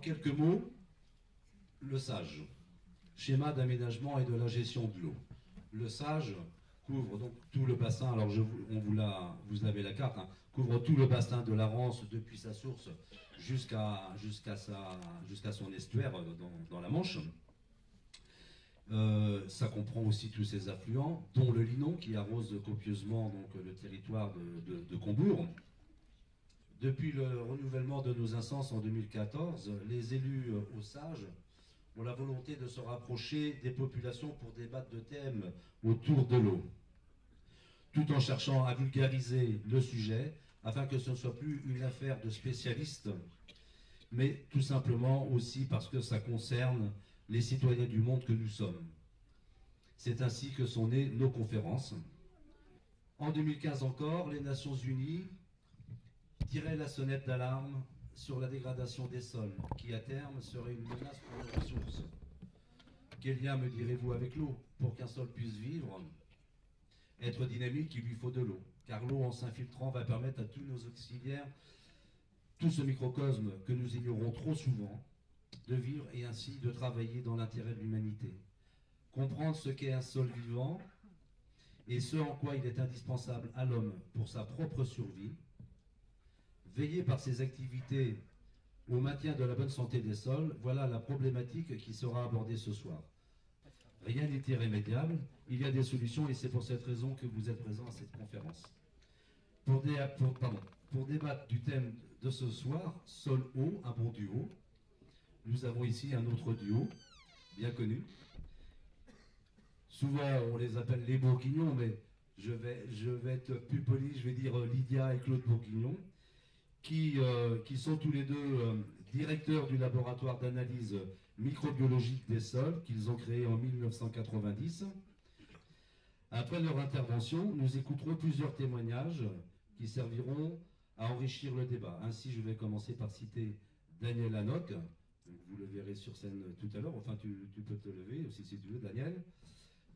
quelques mots, le SAGE, schéma d'aménagement et de la gestion de l'eau. Le SAGE couvre donc tout le bassin, alors je, on vous, la, vous avez la carte, hein, couvre tout le bassin de la Rance depuis sa source jusqu'à son estuaire dans, dans la Manche. Euh, ça comprend aussi tous ses affluents, dont le Linon qui arrose copieusement le territoire de, Combourg. Depuis le renouvellement de nos instances en 2014, les élus au Sage ont la volonté de se rapprocher des populations pour débattre de thèmes autour de l'eau, tout en cherchant à vulgariser le sujet afin que ce ne soit plus une affaire de spécialistes, mais tout simplement aussi parce que ça concerne les citoyens du monde que nous sommes. C'est ainsi que sont nées nos conférences. En 2015 encore, les Nations Unies tiraient la sonnette d'alarme sur la dégradation des sols, qui à terme serait une menace pour nos ressources. Quel lien me direz-vous avec l'eau Pour qu'un sol puisse vivre, être dynamique, il lui faut de l'eau. Car l'eau, en s'infiltrant, va permettre à tous nos auxiliaires, tout ce microcosme que nous ignorons trop souvent, de vivre et ainsi de travailler dans l'intérêt de l'humanité. Comprendre ce qu'est un sol vivant et ce en quoi il est indispensable à l'homme pour sa propre survie. Veiller par ses activités au maintien de la bonne santé des sols, voilà la problématique qui sera abordée ce soir. Rien n'est irrémédiable, il y a des solutions et c'est pour cette raison que vous êtes présents à cette conférence. Pour, débattre du thème de ce soir, sol-eau, un bon duo, nous avons ici un autre duo, bien connu. Souvent, on les appelle les Bourguignons, mais je vais, je vais être plus poli, je vais dire Lydia et Claude Bourguignon, qui, euh, qui sont tous les deux euh, directeurs du laboratoire d'analyse microbiologique des sols qu'ils ont créé en 1990. Après leur intervention, nous écouterons plusieurs témoignages qui serviront à enrichir le débat. Ainsi, je vais commencer par citer Daniel Lanoc, vous le verrez sur scène tout à l'heure. Enfin, tu, peux te lever aussi si tu veux, Daniel.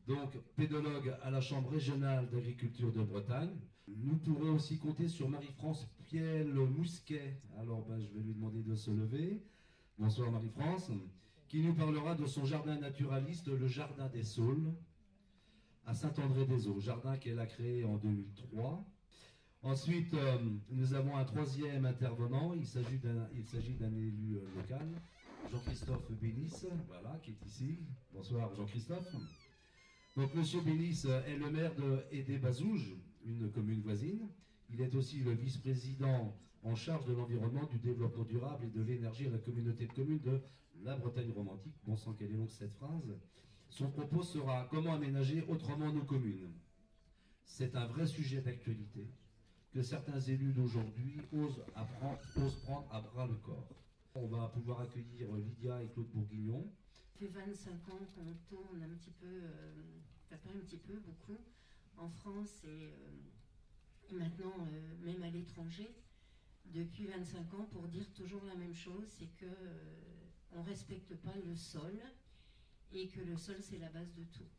Donc, pédologue à la Chambre régionale d'agriculture de Bretagne. Nous pourrons aussi compter sur Marie-France Piel-Mousquet. Alors, ben, je vais lui demander de se lever. Bonsoir Marie-France. Qui nous parlera de son jardin naturaliste, le Jardin des Saules, à Saint-André-des-Eaux. Jardin qu'elle a créé en 2003. Ensuite, euh, nous avons un troisième intervenant. Il s'agit d'un élu euh, local, Jean-Christophe Bénis, voilà, qui est ici. Bonsoir Jean-Christophe. Donc Monsieur Bénis est le maire de Édé-Bazouge, une commune voisine. Il est aussi le vice-président en charge de l'environnement, du développement durable et de l'énergie à la communauté de communes de la Bretagne romantique. Bon sang qu'elle est longue cette phrase? Son propos sera comment aménager autrement nos communes? C'est un vrai sujet d'actualité que certains élus d'aujourd'hui osent prendre à bras le corps. On va pouvoir accueillir Lydia et Claude Bourguignon. Fait 25 ans qu'on tourne un petit peu, euh, pas un petit peu, beaucoup, en France et, euh, maintenant euh, même à l'étranger, depuis 25 ans, pour dire toujours la même chose, c'est que on ne respecte pas le sol et que le sol c'est la base de tout.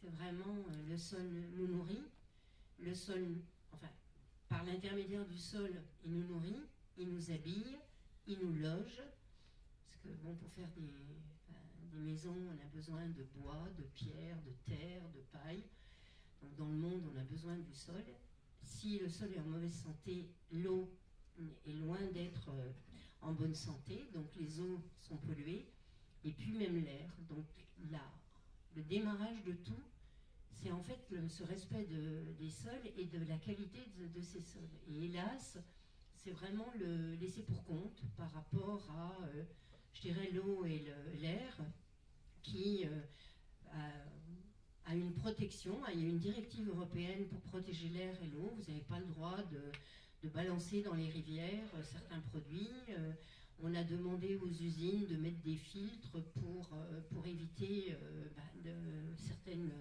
C'est vraiment le sol nous nourrit, le sol, enfin, par l'intermédiaire du sol, il nous nourrit, il nous habille, il nous loge. Parce que bon, pour faire des, maisons, on a besoin de bois, de pierre, de terre, de paille. Donc dans le monde, on a besoin du sol. Si le sol est en mauvaise santé, l'eau est loin d'être euh, en bonne santé. Donc les eaux sont polluées. Et puis même l'air. Donc là, le démarrage de tout, c'est en fait ce respect des sols et de la qualité de ces sols. Et hélas, c'est vraiment le laisser pour compte par rapport à, euh, je dirais, l'eau et l'air, qui euh, a, une protection. Il y a une directive européenne pour protéger l'air et l'eau. Vous n'avez pas le droit de, balancer dans les rivières euh, certains produits. on a demandé aux usines de mettre des filtres pour, pour éviter bah, de, certaines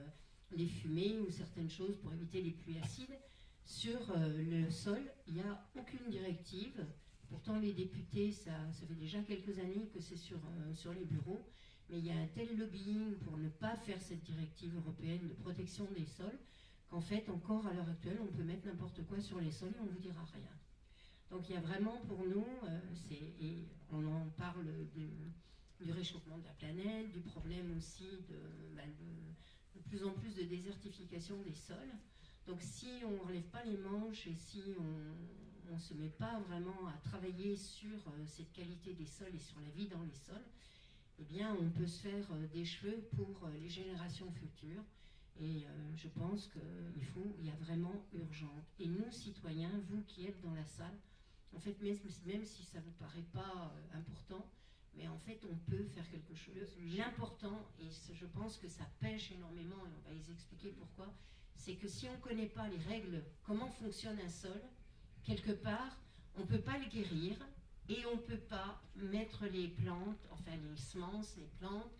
les fumées ou certaines choses pour éviter les pluies acides. Sur euh, le sol, il n'y a aucune directive. Pourtant, les députés, ça, fait déjà quelques années que c'est sur, euh, sur les bureaux, mais il y a un tel lobbying pour ne pas faire cette directive européenne de protection des sols qu'en fait, encore à l'heure actuelle, on peut mettre n'importe quoi sur les sols et on ne vous dira rien. Donc il y a vraiment pour nous, et on en parle du réchauffement de la planète, du problème aussi bah, de, de, plus en plus de désertification des sols. Donc si on ne relève pas les manches et si on ne se met pas vraiment à travailler sur cette qualité des sols et sur la vie dans les sols, eh bien, on peut se faire euh, des cheveux pour euh, les générations futures. Et euh, je pense qu'il faut, il y a vraiment urgence. Et nous, citoyens, vous qui êtes dans la salle, en fait, même, même si ça ne vous paraît pas important, mais en fait, on peut faire quelque chose. L'important, et je pense que ça pêche énormément, et on va les expliquer pourquoi, c'est que si on ne connaît pas les règles, comment fonctionne un sol, quelque part, on ne peut pas le guérir, et on ne peut pas mettre les plantes, enfin les semences, les plantes,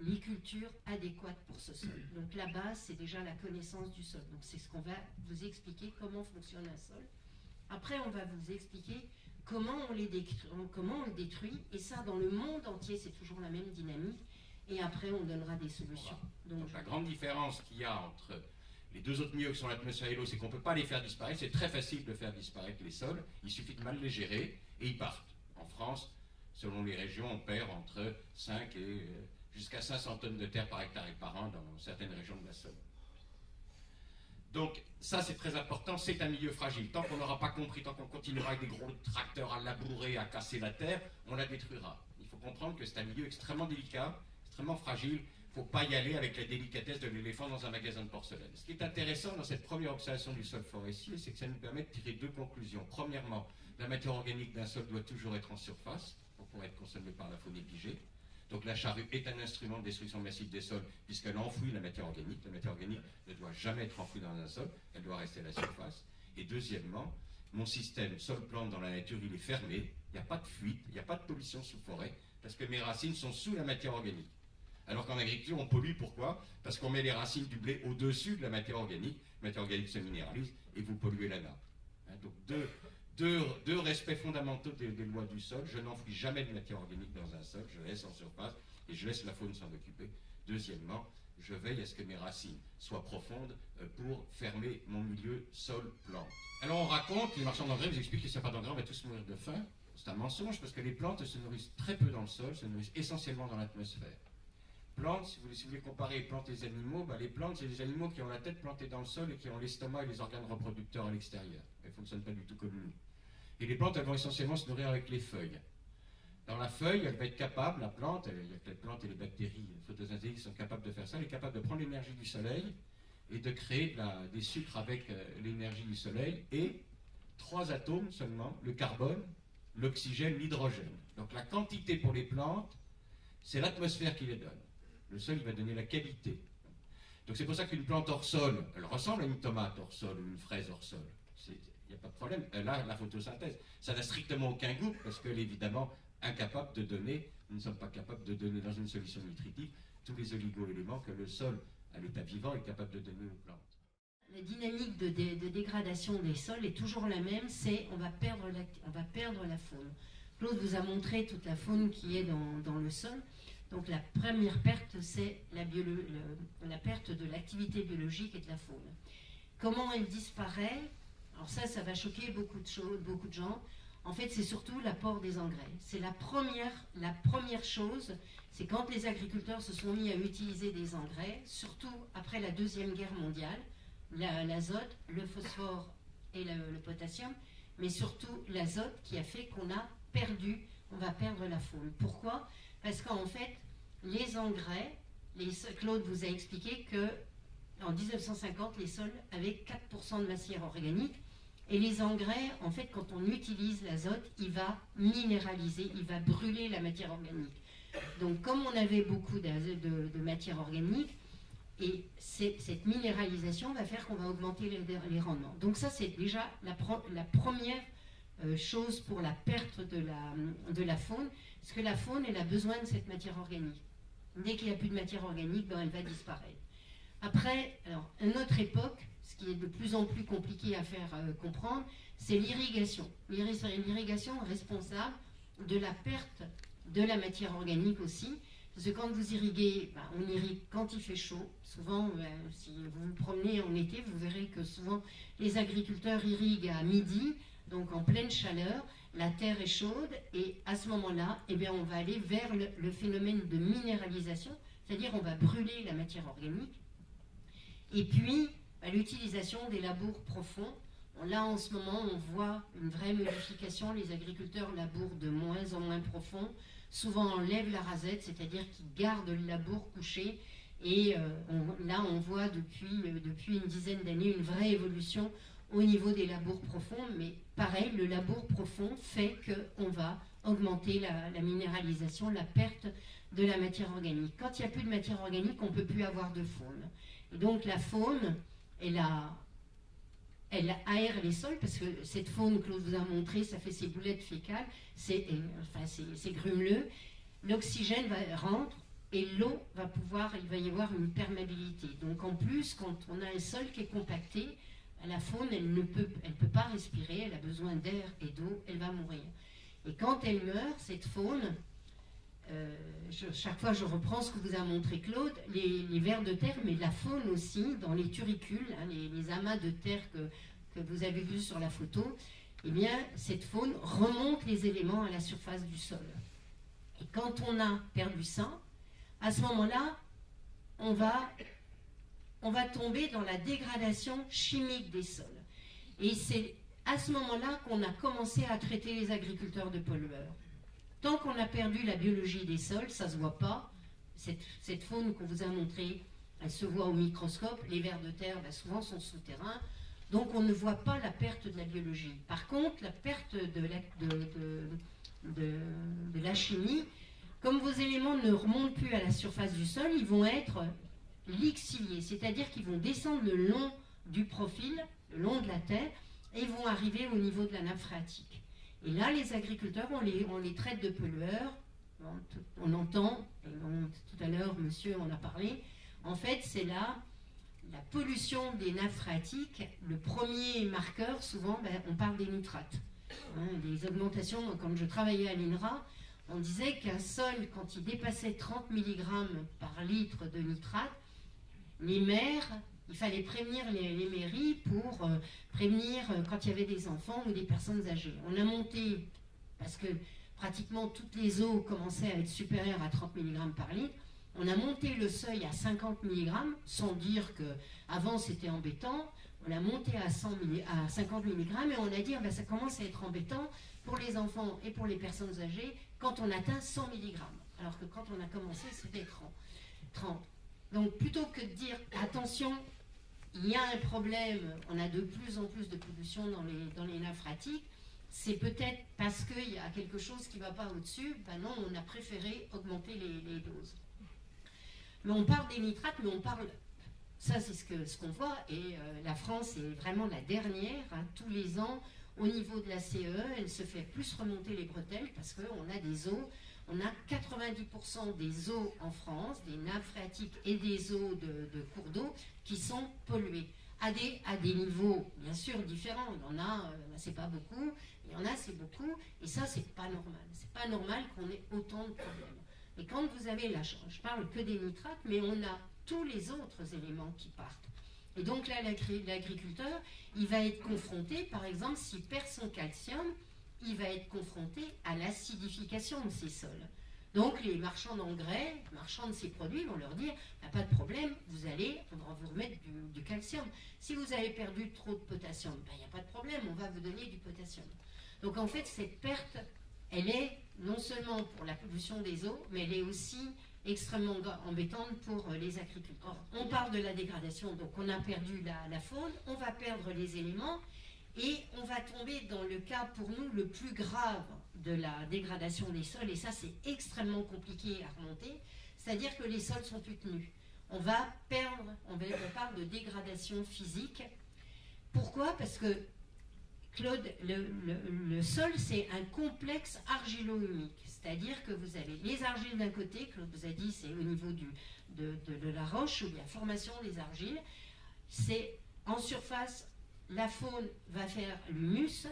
les cultures adéquates pour ce sol. Donc la base, c'est déjà la connaissance du sol. Donc c'est ce qu'on va vous expliquer, comment fonctionne un sol. Après, on va vous expliquer comment on, les détruit, comment on le détruit. Et ça, dans le monde entier, c'est toujours la même dynamique. Et après, on donnera des solutions. Donc, la grande différence qu'il y a entre les deux autres milieux qui sont l'atmosphère et l'eau, c'est qu'on ne peut pas les faire disparaître. C'est très facile de faire disparaître les sols. Il suffit de mal les gérer et ils partent. En France, selon les régions, on perd entre 5 et euh, jusqu'à 500 tonnes de terre par hectare et par an dans certaines régions de la Somme. Donc ça c'est très important, c'est un milieu fragile. Tant qu'on n'aura pas compris, tant qu'on continuera avec des gros tracteurs à labourer, à casser la terre, on la détruira. Il faut comprendre que c'est un milieu extrêmement délicat, extrêmement fragile. Faut pas y aller avec la délicatesse de l'éléphant dans un magasin de porcelaine. Ce qui est intéressant dans cette première observation du sol forestier, c'est que ça nous permet de tirer deux conclusions. Premièrement, la matière organique d'un sol doit toujours être en surface pour pouvoir être consommée par la faune épigée. Donc la charrue est un instrument de destruction massive des sols puisqu'elle enfouit la matière organique. La matière organique ne doit jamais être enfouie dans un sol, elle doit rester à la surface. Et deuxièmement, mon système sol-plante dans la nature, il est fermé, il n'y a pas de fuite, il n'y a pas de pollution sous forêt, parce que mes racines sont sous la matière organique. Alors qu'en agriculture, on pollue, pourquoi? Parce qu'on met les racines du blé au-dessus de la matière organique, la matière organique se minéralise, et vous polluez la nappe. Hein, donc deux, deux, respects fondamentaux des, lois du sol. Je n'enfouis jamais de matière organique dans un sol, je laisse en surface et je laisse la faune s'en occuper. Deuxièmement, je veille à ce que mes racines soient profondes euh, pour fermer mon milieu sol-plante. Alors on raconte, les marchands d'engrais vous expliquent que s'il n'y a pas d'engrais, on va tous mourir de faim. C'est un mensonge parce que les plantes se nourrissent très peu dans le sol, se nourrissent essentiellement dans l'atmosphère. Plantes, si vous, voulez comparer les plantes et les animaux, bah, les plantes, c'est des animaux qui ont la tête plantée dans le sol et qui ont l'estomac et les organes reproducteurs à l'extérieur. Elles ne fonctionnent pas du tout comme nous. Et les plantes, elles vont essentiellement se nourrir avec les feuilles. Dans la feuille, elle va être capable, la plante, il y a que les plantes et les bactéries photosynthétiques qui sont capables de faire ça, elle est capable de prendre l'énergie du soleil et de créer des sucres avec euh, l'énergie du soleil et trois atomes seulement, le carbone, l'oxygène, l'hydrogène. Donc la quantité pour les plantes, c'est l'atmosphère qui les donne. Le sol, il va donner la qualité. Donc c'est pour ça qu'une plante hors sol, elle ressemble à une tomate hors sol une fraise hors sol. Il n'y a pas de problème. Elle a la photosynthèse. Ça n'a strictement aucun goût parce qu'elle est évidemment incapable de donner, nous ne sommes pas capables de donner dans une solution nutritive tous les oligo-éléments que le sol, à l'état vivant, est capable de donner aux plantes. La dynamique de, dégradation des sols est toujours la même, c'est on, va perdre la, on va perdre la faune. Claude vous a montré toute la faune qui est dans le sol. Donc la première perte, c'est la, perte de l'activité biologique et de la faune. Comment elle disparaît? Alors ça, ça va choquer beaucoup de, choses, beaucoup de gens. En fait, c'est surtout l'apport des engrais. C'est la première, la première chose, c'est quand les agriculteurs se sont mis à utiliser des engrais, surtout après la Deuxième Guerre mondiale, l'azote, le phosphore et le, potassium, mais surtout l'azote qui a fait qu'on a perdu, on va perdre la faune. Pourquoi? Parce qu'en fait, les engrais, Claude vous a expliqué que en 1950, les sols avaient 4% de matière organique et les engrais, en fait, quand on utilise l'azote, il va minéraliser, il va brûler la matière organique. Donc, comme on avait beaucoup de, matière organique, et cette minéralisation va faire qu'on va augmenter les, rendements. Donc ça, c'est déjà la, première euh, chose pour la perte de de la faune, parce que la faune, elle a besoin de cette matière organique. Dès qu'il n'y a plus de matière organique, ben, elle va disparaître. Après, alors, une autre époque, ce qui est de plus en plus compliqué à faire euh, comprendre, c'est l'irrigation. L'irrigation est responsable de la perte de la matière organique aussi, Parce que quand vous irriguez, ben, on irrigue quand il fait chaud. Souvent, ben, si vous vous promenez en été, vous verrez que souvent les agriculteurs irriguent à midi, donc en pleine chaleur. La terre est chaude et à ce moment-là, eh bien, on va aller vers le, phénomène de minéralisation, c'est-à-dire on va brûler la matière organique. Et puis, ben, l'utilisation des labours profonds. Là, en ce moment, on voit une vraie modification. Les agriculteurs labourent de moins en moins profond souvent enlève la rasette, c'est-à-dire qu'ils gardent le labour couché. Et euh, là, on voit depuis, euh, depuis une dizaine d'années une vraie évolution au niveau des labours profonds. Mais pareil, le labour profond fait qu'on va augmenter la, minéralisation, la perte de la matière organique. Quand il n'y a plus de matière organique, on ne peut plus avoir de faune. Et donc la faune, elle elle aère les sols parce que cette faune que l'on vous a montrée, ça fait ses boulettes fécales, c'est enfin, grumeleux. L'oxygène va rentre et l'eau va pouvoir, il va y avoir une perméabilité. Donc en plus, quand on a un sol qui est compacté, la faune, elle ne peut, pas respirer, elle a besoin d'air et d'eau, elle va mourir. Et quand elle meurt, cette faune, euh, chaque fois je reprends ce que vous a montré Claude, les, vers de terre, mais la faune aussi, dans les turicules, hein, les, amas de terre que, que vous avez vus sur la photo, eh bien, cette faune remonte les éléments à la surface du sol. Et quand on a perdu ça, à ce moment-là, on va, on va tomber dans la dégradation chimique des sols. Et c'est à ce moment-là qu'on a commencé à traiter les agriculteurs de pollueurs. Tant qu'on a perdu la biologie des sols, ça ne se voit pas. Cette, faune qu'on vous a montrée, elle se voit au microscope. Les vers de terre, ben, souvent, sont souterrains. Donc on ne voit pas la perte de la biologie. Par contre, la perte de de, la chimie, comme vos éléments ne remontent plus à la surface du sol, ils vont être lixiviés, c'est-à-dire qu'ils vont descendre le long du profil, le long de la terre, et vont arriver au niveau de la nappe phréatique. Et là, les agriculteurs, on les, les traite de pollueurs. On, entend, et tout à l'heure, monsieur en a parlé, en fait, c'est là la pollution des nappes phréatiques. Le premier marqueur, souvent, ben, on parle des nitrates. Hein, les augmentations, quand je travaillais à l'INRA, on disait qu'un sol, quand il dépassait 30 mg par litre de nitrate, les mères il fallait prévenir les, mairies pour euh, prévenir euh, quand il y avait des enfants ou des personnes âgées. On a monté, parce que pratiquement toutes les eaux commençaient à être supérieures à 30 mg par litre, on a monté le seuil à 50 mg, sans dire que avant c'était embêtant. On a monté à, 100 à 50 mg et on a dit que ah ben, ça commence à être embêtant pour les enfants et pour les personnes âgées quand on atteint 100 mg. Alors que quand on a commencé, c'était 30. Donc plutôt que de dire attention, il y a un problème, on a de plus en plus de pollution dans les, dans les nappes c'est peut-être parce qu'il y a quelque chose qui ne va pas au-dessus, ben non, on a préféré augmenter les, doses. Mais on parle des nitrates, mais on parle, ça c'est ce qu'on ce qu'on voit, et euh, la France est vraiment la dernière, hein. tous les ans, au niveau de la CE, elle se fait plus remonter les bretelles parce qu'on a des eaux on a 90% des eaux en France, des nappes phréatiques et des eaux de, cours d'eau qui sont polluées. À des, à des niveaux bien sûr différents. Il y en a, euh, c'est pas beaucoup, il y en a, c'est beaucoup, et ça, c'est pas normal. C'est pas normal qu'on ait autant de problèmes. Et quand vous avez la je parle que des nitrates, mais on a tous les autres éléments qui partent. Et donc là, l'agriculteur, il va être confronté, par exemple, s'il perd son calcium, il va être confronté à l'acidification de ces sols. Donc les marchands d'engrais, marchands de ces produits vont leur dire, a pas de problème, vous allez, on va vous remettre du, calcium. Si vous avez perdu trop de potassium, il ben, n'y a pas de problème, on va vous donner du potassium. Donc en fait, cette perte, elle est non seulement pour la pollution des eaux, mais elle est aussi extrêmement embêtante pour euh, les agriculteurs. On parle de la dégradation, donc on a perdu la faune, on va perdre les éléments, et on va tomber dans le cas pour nous le plus grave de la dégradation des sols, et ça c'est extrêmement compliqué à remonter, c'est-à-dire que les sols sont plus tenus. On va perdre, on, parle de dégradation physique. Pourquoi? Parce que Claude, le, sol, c'est un complexe argilo-humique. C'est-à-dire que vous avez les argiles d'un côté, Claude vous a dit, c'est au niveau de, de, la roche ou la formation des argiles. C'est en surface la faune va faire l'humus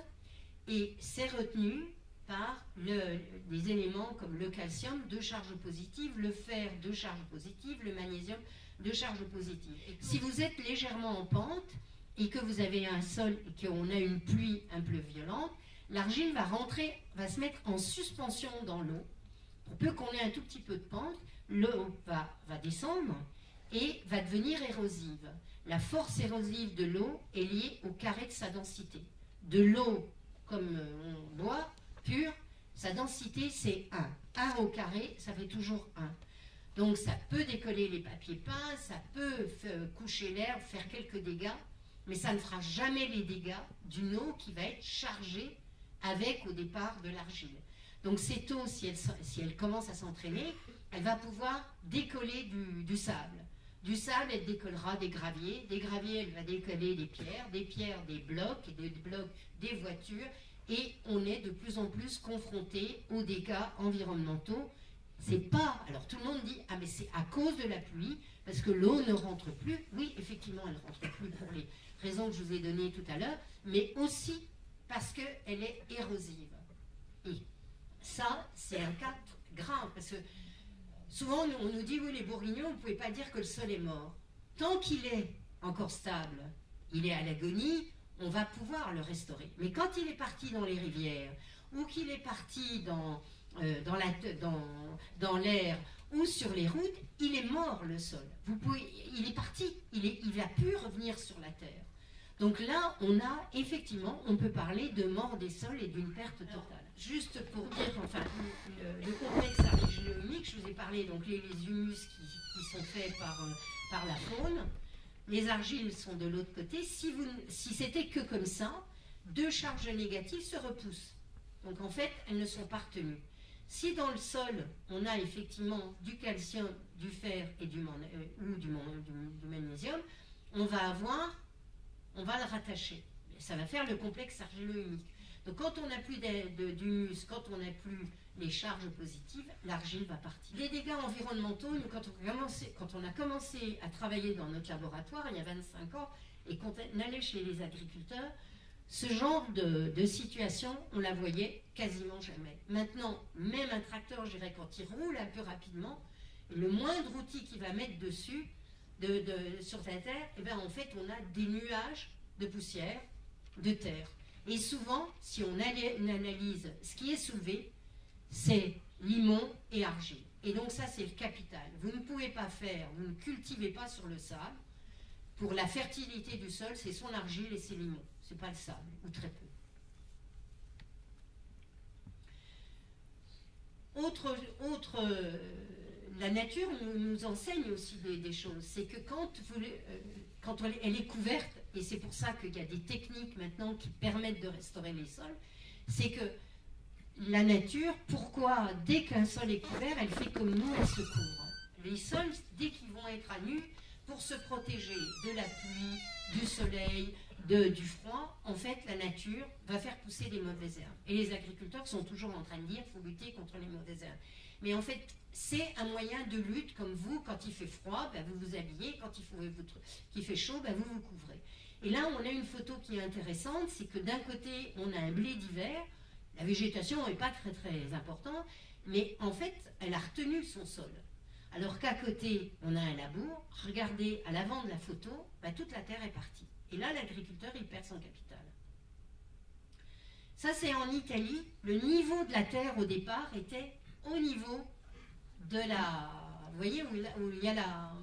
et ces retenues par des éléments comme le calcium, deux charges positives, le fer, deux charges positives, le magnésium, deux charges positives. Si vous êtes légèrement en pente et que vous avez un sol et qu'on a une pluie un peu violente, l'argile va rentrer, va se mettre en suspension dans l'eau. Pour peu qu'on ait un tout petit peu de pente, l'eau va, va descendre et va devenir érosive. La force érosive de l'eau est liée au carré de sa densité. De l'eau, comme on boit, pure, sa densité c'est 1. 1 au carré, ça fait toujours 1. Donc ça peut décoller les papiers peints, ça peut coucher l'herbe, faire quelques dégâts, mais ça ne fera jamais les dégâts d'une eau qui va être chargée avec au départ de l'argile. Donc cette eau, si elle, si elle commence à s'entraîner, elle va pouvoir décoller du, sable. Du sable, elle décollera des graviers. Des graviers, elle va décoller des pierres. Des pierres, des blocs. Et des blocs, des voitures. Et on est de plus en plus confronté aux dégâts environnementaux. C'est pas. Alors tout le monde dit Ah, mais c'est à cause de la pluie, parce que l'eau ne rentre plus. Oui, effectivement, elle ne rentre plus pour les raisons que je vous ai données tout à l'heure, mais aussi parce qu'elle est érosive. Et ça, c'est un cas grave, parce que souvent on nous dit, oui, les bourguignons, vous ne pouvez pas dire que le sol est mort. Tant qu'il est encore stable, il est à l'agonie, on va pouvoir le restaurer. Mais quand il est parti dans les rivières, ou qu'il est parti dans, euh, l'air, ou sur les routes, il est mort le sol. Il est parti, il, il a pu revenir sur la terre. Donc là, on a effectivement, on peut parler de mort des sols et d'une perte totale. Juste pour dire, enfin, le, complexe argilo-humique, je vous ai parlé, donc les, humus qui, sont faits par, euh, par la faune, les argiles sont de l'autre côté. Si, c'était que comme ça, deux charges négatives se repoussent. Donc en fait, elles ne sont pas retenues. Si dans le sol, on a effectivement du calcium, du fer et du, euh, ou du, magnésium, on va avoir on va le rattacher. Ça va faire le complexe argilo-humique. Donc quand on n'a plus d'humus, quand on n'a plus les charges positives, l'argile va partir. Les dégâts environnementaux, quand, on a commencé à travailler dans notre laboratoire il y a 25 ans et qu'on allait chez les agriculteurs, ce genre de, situation, on la voyait quasiment jamais. Maintenant, même un tracteur, je dirais, quand il roule un peu rapidement, le moindre outil qu'il va mettre dessus, sur la Terre, eh bien, en fait, on a des nuages de poussière, de terre. Et souvent, si on analyse ce qui est soulevé, c'est limon et argile. Et donc ça, c'est le capital. Vous ne pouvez pas faire, vous ne cultivez pas sur le sable. Pour la fertilité du sol, c'est son argile et ses limons. Ce n'est pas le sable, ou très peu. Autre, autre la nature nous, enseigne aussi des, choses. C'est que quand, vous, euh, quand elle est couverte, et c'est pour ça qu'il y a des techniques maintenant qui permettent de restaurer les sols, c'est que la nature, pourquoi dès qu'un sol est couvert, elle fait comme nous, elle se couvre. Les sols, dès qu'ils vont être à nu, pour se protéger de la pluie, du soleil, de, du froid, en fait, la nature va faire pousser des mauvaises herbes. Et les agriculteurs sont toujours en train de dire qu'il faut lutter contre les mauvaises herbes. Mais en fait, c'est un moyen de lutte comme vous, quand il fait froid, ben, vous vous habillez, quand il, fait chaud, ben, vous vous couvrez. Et là, on a une photo qui est intéressante, c'est que d'un côté, on a un blé d'hiver, la végétation n'est pas très très importante, mais en fait, elle a retenu son sol. Alors qu'à côté, on a un labour, regardez à l'avant de la photo, ben, toute la terre est partie. Et là, l'agriculteur, il perd son capital. Ça, c'est en Italie. Le niveau de la terre au départ était au niveau de la. Vous voyez, où, il y a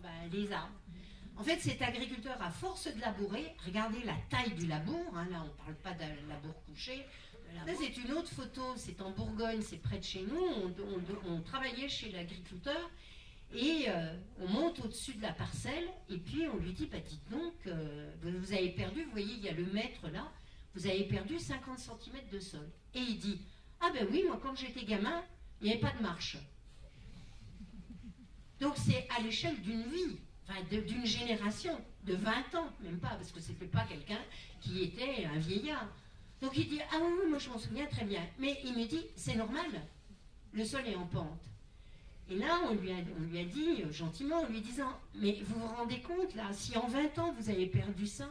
ben, les arbres. En fait, cet agriculteur, à force de labourer, regardez la taille du labour, hein, là on ne parle pas d'un labour couché. Là, c'est une autre photo, c'est en Bourgogne, c'est près de chez nous. On, travaillait chez l'agriculteur et euh, on monte au-dessus de la parcelle et puis on lui dit Bah, dites donc, euh, vous avez perdu, vous voyez, il y a le mètre là, vous avez perdu 50 cm de sol. Et il dit Ah ben oui, moi quand j'étais gamin, il n'y avait pas de marche. Donc c'est à l'échelle d'une vie, d'une génération, de 20 ans, même pas, parce que ce n'était pas quelqu'un qui était un vieillard. Donc il dit, ah oui, moi je m'en souviens très bien. Mais il me dit, c'est normal, le sol est en pente. Et là, on lui, a, on lui a dit euh, gentiment, en lui disant, mais vous vous rendez compte, là, si en 20 ans vous avez perdu ça,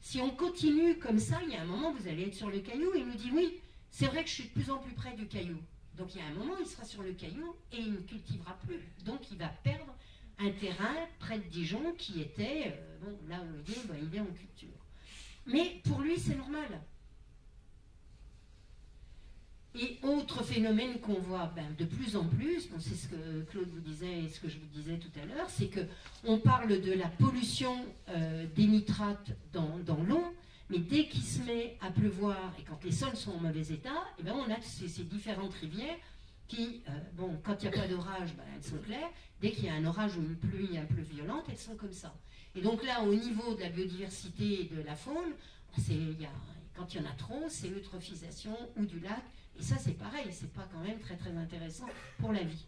si on continue comme ça, il y a un moment, vous allez être sur le caillou. Il nous dit, oui, c'est vrai que je suis de plus en plus près du caillou. Donc il y a un moment, il sera sur le caillou et il ne cultivera plus. Donc il va perdre un terrain près de Dijon qui était, euh, bon, là il est, ben, il est en culture. Mais pour lui, c'est normal. Et autre phénomène qu'on voit ben, de plus en plus, c'est ce que Claude vous disait et ce que je vous disais tout à l'heure, c'est que on parle de la pollution euh, des nitrates dans, l'eau, mais dès qu'il se met à pleuvoir et quand les sols sont en mauvais état, eh ben, on a ces, différentes rivières qui, euh, bon, quand il n'y a pas d'orage, ben, elles sont claires. Dès qu'il y a un orage ou une pluie un peu violente, elles sont comme ça. Et donc là, au niveau de la biodiversité et de la faune, quand il y en a trop, c'est l'eutrophisation ou du lac et ça, c'est pareil, c'est pas quand même très très intéressant pour la vie.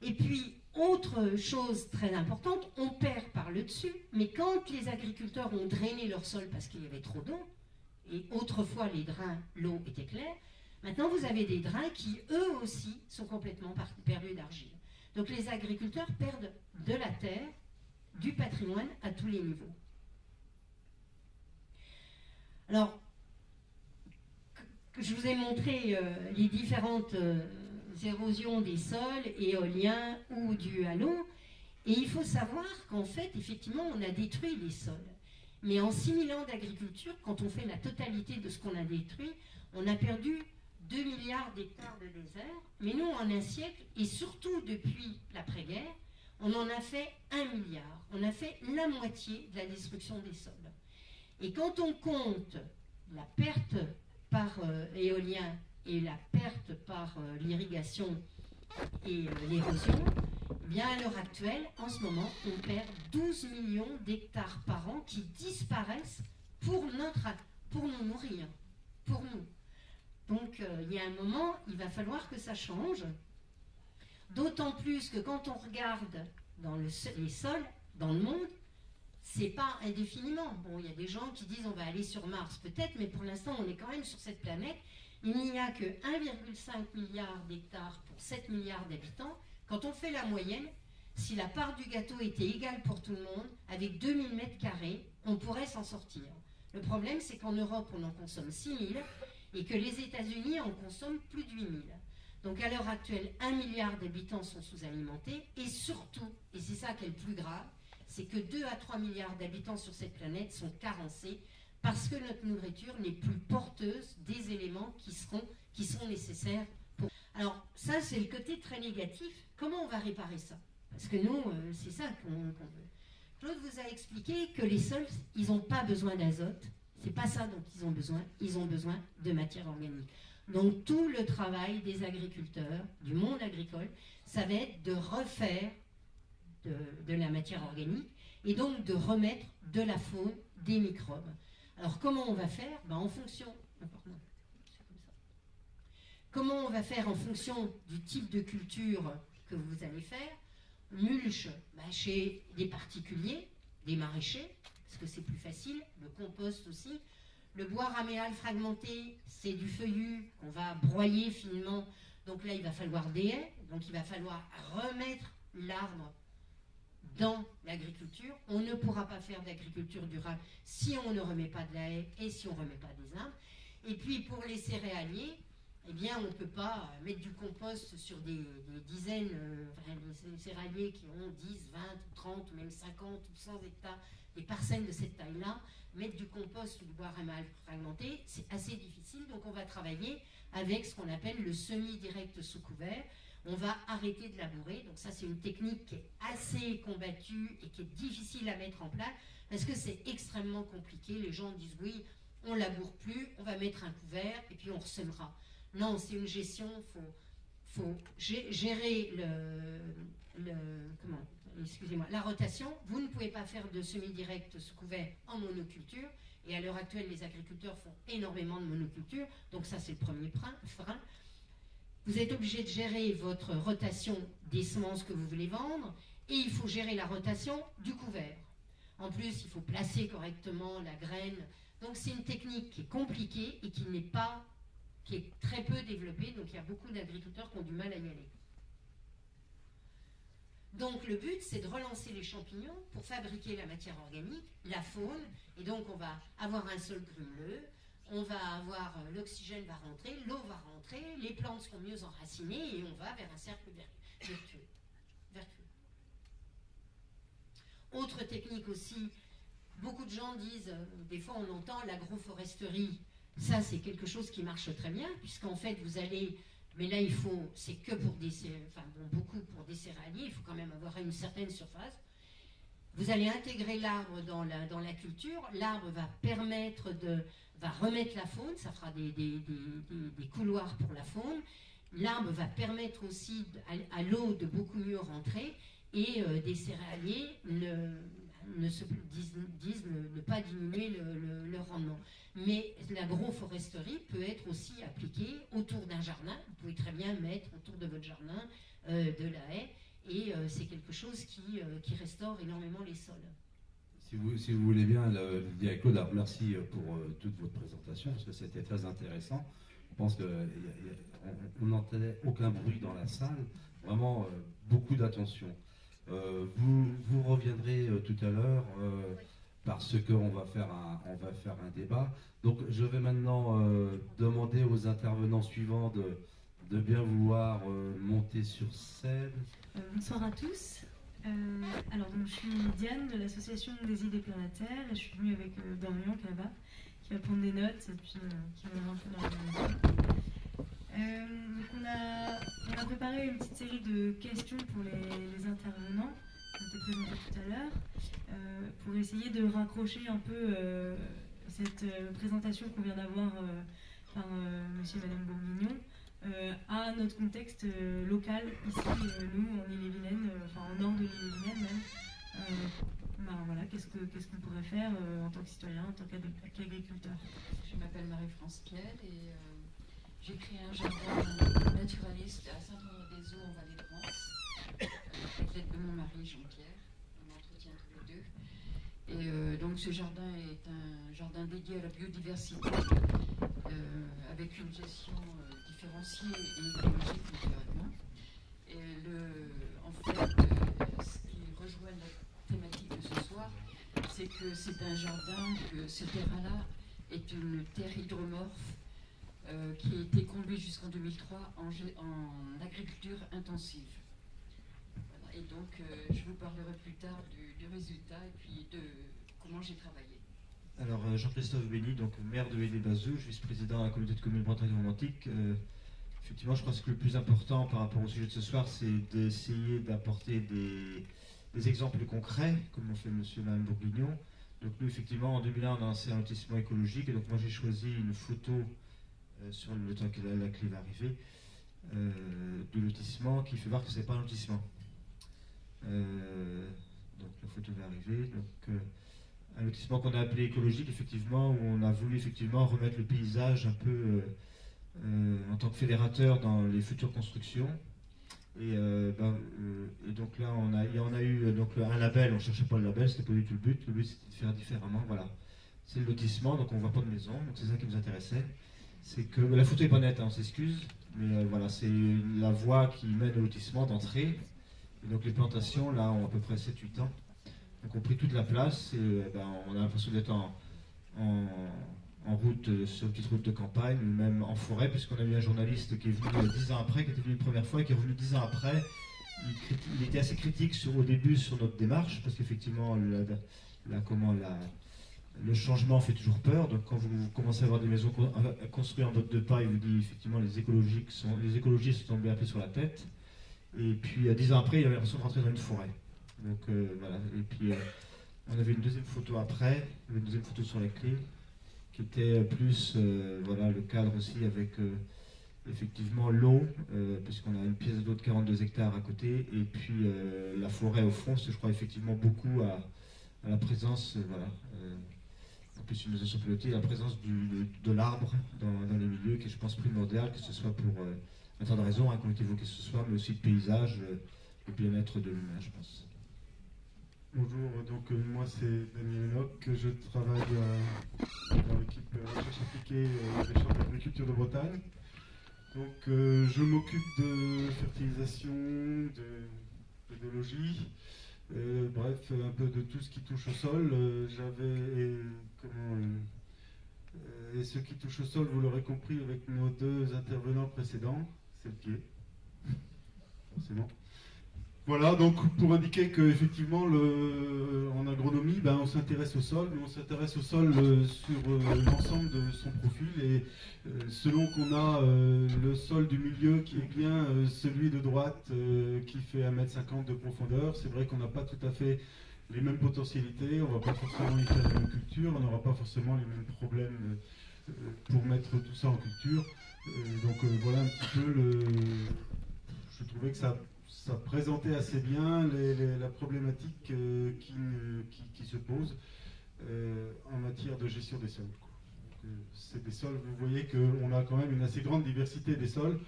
Et puis, autre chose très importante, on perd par le dessus, mais quand les agriculteurs ont drainé leur sol parce qu'il y avait trop d'eau, et autrefois les drains, l'eau était claire, maintenant vous avez des drains qui eux aussi sont complètement perdus d'argile. Donc les agriculteurs perdent de la terre, du patrimoine à tous les niveaux. Alors, je vous ai montré euh, les différentes euh, érosions des sols, éoliens ou du l'eau. Et il faut savoir qu'en fait, effectivement, on a détruit les sols. Mais en 6000 ans d'agriculture, quand on fait la totalité de ce qu'on a détruit, on a perdu 2 milliards d'hectares de désert. Mais nous, en un siècle, et surtout depuis l'après-guerre, on en a fait 1 milliard. On a fait la moitié de la destruction des sols. Et quand on compte la perte par euh, éolien et la perte par euh, l'irrigation et euh, l'érosion, eh bien à l'heure actuelle, en ce moment, on perd 12 millions d'hectares par an qui disparaissent pour, notre, pour nous nourrir, pour nous. Donc il y a un moment, il va falloir que ça change. D'autant plus que quand on regarde dans le, les sols, dans le monde, c'est pas indéfiniment. Bon, il y a des gens qui disent on va aller sur Mars, peut-être, mais pour l'instant, on est quand même sur cette planète. Il n'y a que 1,5 milliard d'hectares pour 7 milliards d'habitants. Quand on fait la moyenne, si la part du gâteau était égale pour tout le monde, avec 2000 mètres carrés, on pourrait s'en sortir. Le problème, c'est qu'en Europe, on en consomme 6000 et que les États-Unis en consomment plus de 8000. Donc à l'heure actuelle, 1 milliard d'habitants sont sous-alimentés et surtout, et c'est ça qui est le plus grave, c'est que 2 à 3 milliards d'habitants sur cette planète sont carencés parce que notre nourriture n'est plus porteuse des éléments qui, seront, qui sont nécessaires pour... Alors ça, c'est le côté très négatif. Comment on va réparer ça? Parce que nous, euh, c'est ça qu'on veut. Claude vous a expliqué que les sols, ils n'ont pas besoin d'azote. C'est pas ça dont ils ont besoin. Ils ont besoin de matière organique. Donc tout le travail des agriculteurs, du monde agricole, ça va être de refaire de, la matière organique et donc de remettre de la faune, des microbes. Alors comment on va faire? Ben, En fonction... Comment on va faire en fonction du type de culture que vous allez faire? Mulch, ben, chez des particuliers, des maraîchers, parce que c'est plus facile, le compost aussi. Le bois raméal fragmenté, c'est du feuillu qu'on va broyer finement. Donc là, il va falloir des haies, donc il va falloir remettre l'arbre dans l'agriculture. On ne pourra pas faire d'agriculture durable si on ne remet pas de la haie et si on ne remet pas des arbres. Et puis pour les céréaliers, eh bien, on ne peut pas mettre du compost sur des, dizaines, euh, céréaliers qui ont 10, 20, 30, même 50 ou 100 hectares, des parcelles de cette taille-là. Mettre du compost ou du bois fragmenté, c'est assez difficile. Donc, on va travailler avec ce qu'on appelle le semi-direct sous couvert on va arrêter de labourer. Donc ça, c'est une technique qui est assez combattue et qui est difficile à mettre en place parce que c'est extrêmement compliqué. Les gens disent oui, on laboure plus, on va mettre un couvert et puis on ressemera. Non, c'est une gestion, faut, faut gérer le, comment, excusez-moi, la rotation. Vous ne pouvez pas faire de semi-direct sous couvert en monoculture. Et à l'heure actuelle, les agriculteurs font énormément de monoculture. Donc ça, c'est le premier frein. Vous êtes obligé de gérer votre rotation des semences que vous voulez vendre et il faut gérer la rotation du couvert. En plus, il faut placer correctement la graine. Donc c'est une technique qui est compliquée et qui n'est pas, qui est très peu développée. Donc il y a beaucoup d'agriculteurs qui ont du mal à y aller. Donc le but, c'est de relancer les champignons pour fabriquer la matière organique, la faune, et donc on va avoir un sol grumeux, on va avoir euh, l'oxygène va rentrer, l'eau va rentrer, les plantes seront mieux enracinées et on va vers un cercle vertueux. Autre technique aussi, beaucoup de gens disent, euh, des fois on entend l'agroforesterie. Ça, c'est quelque chose qui marche très bien, puisqu'en fait, vous allez. Mais là, il faut. C'est que pour des. Enfin, beaucoup pour des céréaliers, il faut quand même avoir une certaine surface. Vous allez intégrer l'arbre dans la, dans la culture. L'arbre va permettre de. va remettre la faune, ça fera des, des, des, couloirs pour la faune. L'arbre va permettre aussi à, l'eau de beaucoup mieux rentrer et euh, des céréaliers ne, ne se disent, ne, pas diminuer le, rendement. Mais l'agroforesterie peut être aussi appliquée autour d'un jardin. Vous pouvez très bien mettre autour de votre jardin euh, de la haie et euh, c'est quelque chose qui, qui, restaure énormément les sols. Si vous, si vous voulez bien, le, le merci pour toute votre présentation parce que c'était très intéressant. Je pense qu'on n'entendait aucun bruit dans la salle, vraiment beaucoup d'attention. Euh, vous, reviendrez euh, tout à l'heure euh, parce qu'on va, faire un, va faire un débat. Donc je vais maintenant demander aux intervenants suivants de, de bien vouloir monter sur scène. bonsoir à tous. alors je suis Diane de l'association des idées planétaires et je suis venue avec Dorian là-bas qui va prendre des notes et puis qui va un peu l'organisation. Euh, on, a, préparé une petite série de questions pour les, intervenants qui ont été présentés tout à l'heure, euh, pour essayer de raccrocher un peu euh, cette présentation qu'on vient d'avoir par monsieur et madame Bourguignon à notre contexte local, ici, nous, en Ille-et-Vilaine, enfin en nord de l'Ille-et-Vilaine même. Ben, voilà, qu'est-ce qu'on pourrait faire en tant que citoyen, en tant qu'agriculteur? Je m'appelle Marie-France Kiel et j'ai créé un jardin naturaliste à Saint-André-des-Eaux en Vallée de Rance, avec l'aide de mon mari Jean-Pierre. On entretient tous les deux. Et euh, donc ce jardin est un jardin dédié à la biodiversité, euh, avec une gestion euh, différenciée et écologique naturellement. Et en fait, ce qui rejoint la thématique de ce soir, c'est que c'est un jardin, que ce terrain-là est une terre hydromorphe euh, qui a été conduit jusqu'en 2003 en, agriculture intensive. Et donc, euh, je vous parlerai plus tard du, résultat et puis de comment j'ai travaillé. Alors, euh, Jean-Christophe Béni, donc maire de Védé-Bazou, vice-président de la communauté de communes Bretagne romantique. effectivement, je pense que le plus important par rapport au sujet de ce soir, c'est d'essayer d'apporter des, exemples concrets, comme on fait monsieur et madame Bourguignon. Donc, nous, effectivement, en 2001, on a lancé un lotissement écologique. Et donc, moi, j'ai choisi une photo sur le temps que la, clé va arriver, euh, de lotissement qui fait voir que ce n'est pas un lotissement. Euh, donc la photo va arriver. Donc, un lotissement qu'on a appelé écologique, effectivement, où on a voulu effectivement remettre le paysage un peu en tant que fédérateur dans les futures constructions. Et, ben, donc là, on a, a eu donc, un label, on ne cherchait pas le label, c'était pas du tout le but, le but c'était de faire différemment. Voilà. C'est le lotissement, donc on ne voit pas de maison, donc c'est ça qui nous intéressait c'est que la photo est pas nette, hein, on s'excuse, mais euh, voilà, c'est la voie qui mène au lotissement d'entrée. Donc les plantations, là, ont à peu près 7-8 ans. Donc on pris toute la place et euh, ben, on a l'impression d'être en, en, route, euh, sur une petite route de campagne, même en forêt, puisqu'on a eu un journaliste qui est venu 10 ans après, qui était venu une première fois et qui est revenu 10 ans après. Il, était assez critique au début sur notre démarche, parce qu'effectivement, la, comment, la, le changement fait toujours peur. Donc quand vous commencez à avoir des maisons construites en botte de paille, vous dites effectivement les écologiques sont, les écologistes sont tombés un peu sur la tête. Et puis dix ans après, il avait l'impression de rentrer dans une forêt. Donc euh, voilà. Et puis euh, on avait une deuxième photo après, une deuxième photo sur la clé, qui était plus euh, voilà le cadre aussi avec effectivement l'eau, puisqu'on a une pièce d'eau de 42 hectares à côté, et puis la forêt au fond, je crois effectivement beaucoup à, à la présence voilà, plus une maison pilotée, la présence de l'arbre dans, les milieux, qui est, je pense, primordial, que ce soit pour euh, un tas de raisons, hein, qu'on ait évoqué ce soir, mais aussi de paysage, euh, le bien-être de l'humain, je pense. Bonjour, donc euh, moi c'est Daniel Enoch, je travaille dans l'équipe recherche appliquée des champs d'agriculture de Bretagne. Donc je m'occupe de fertilisation, de biologie, bref, un peu de tout ce qui touche au sol. J'avais Euh, et ce qui touche au sol, vous l'aurez compris avec nos deux intervenants précédents, c'est le pied. Forcément. Voilà, donc pour indiquer qu'effectivement, en agronomie, ben, on s'intéresse au sol, mais on s'intéresse au sol euh, sur euh, l'ensemble de son profil. Et euh, selon qu'on a le sol du milieu qui est bien celui de droite qui fait 1m50 de profondeur, c'est vrai qu'on n'a pas tout à fait les mêmes potentialités, on ne va pas forcément y faire la même culture, on n'aura pas forcément les mêmes problèmes pour mettre tout ça en culture. donc voilà un petit peu le. Je trouvais que ça présentait assez bien la problématique euh, qui, se pose euh, en matière de gestion des sols. Euh, c'est des sols, vous voyez qu'on a quand même une assez grande diversité des sols.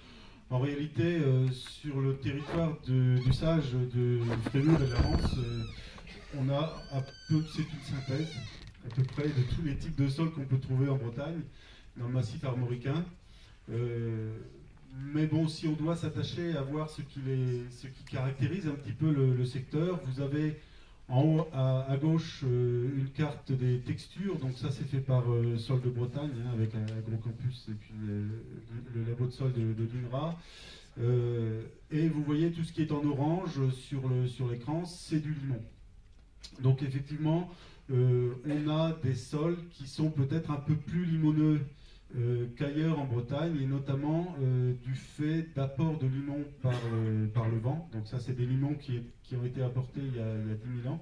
En réalité, sur le territoire du Sage, de Frémur et de la Rance, on a à peu, c'est une synthèse à peu près de tous les types de sols qu'on peut trouver en Bretagne, dans le massif armoricain. Mais bon, si on doit s'attacher à voir ce qui, caractérise un petit peu le, secteur, vous avez en haut à, gauche euh, une carte des textures. Donc ça, c'est fait par euh, Sol de Bretagne, hein, avec Agrocampus et puis le, labo de sol de, de. Euh, et vous voyez tout ce qui est en orange sur l'écran, c'est du limon. Donc effectivement, on a des sols qui sont peut-être un peu plus limoneux euh, qu'ailleurs en Bretagne, et notamment euh, du fait d'apport de limon par, euh, le vent. Donc ça, c'est des limons qui, ont été apportés il y a, il y a 10 000 ans,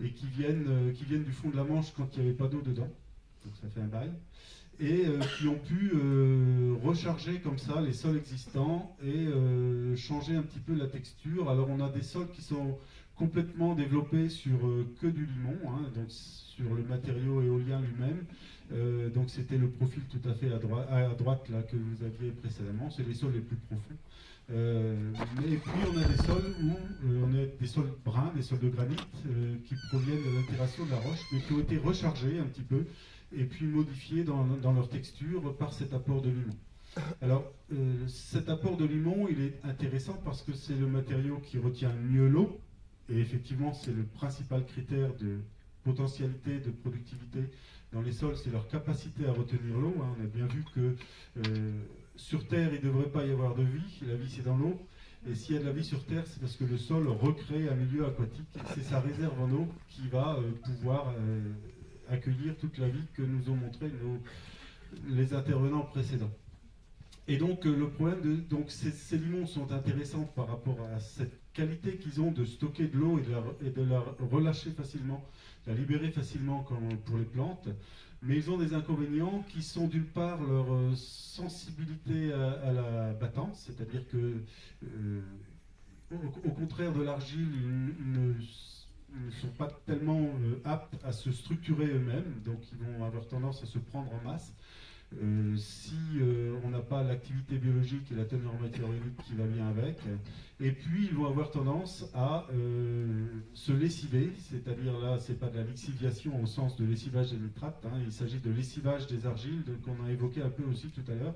et qui viennent du fond de la Manche quand il n'y avait pas d'eau dedans. Donc ça fait un bail. Et qui ont pu recharger comme ça les sols existants et changer un petit peu la texture. Alors on a des sols qui sont complètement développés sur que du limon, hein, donc sur le matériau éolien lui-même, euh, donc c'était le profil tout à fait à, droite, là, que vous aviez précédemment, c'est les sols les plus profonds. Euh, et puis on a des sols euh, on a des sols bruns, des sols de granit qui proviennent de l'altération de la roche, mais qui ont été rechargés un petit peu et puis modifiés dans, dans leur texture par cet apport de limon. Alors cet apport de limon, il est intéressant parce que c'est le matériau qui retient mieux l'eau, et effectivement c'est le principal critère de potentialité, de productivité dans les sols, c'est leur capacité à retenir l'eau. Hein. On a bien vu que euh, sur Terre, il ne devrait pas y avoir de vie. La vie, c'est dans l'eau. Et s'il y a de la vie sur Terre, c'est parce que le sol recrée un milieu aquatique. C'est sa réserve en eau qui va euh, pouvoir euh, accueillir toute la vie que nous ont montré les intervenants précédents. Et donc le problème de donc ces, limons sont intéressants par rapport à cette qualité qu'ils ont de stocker de l'eau et, de la relâcher facilement la libérer facilement pour les plantes, mais ils ont des inconvénients qui sont d'une part leur euh, sensibilité à, la battance, c'est-à-dire que, euh, au, contraire de l'argile, ils, ne, sont pas tellement euh, aptes à se structurer eux-mêmes, donc ils vont avoir tendance à se prendre en masse. Euh, si euh, on n'a pas l'activité biologique et la teneur en matière organique qui va bien avec. Et puis, ils vont avoir tendance à euh, se lessiver, c'est-à-dire là, c'est pas de la lixiviation au sens de lessivage des nitrates, hein. il s'agit de lessivage des argiles qu'on a évoqué un peu aussi tout à l'heure.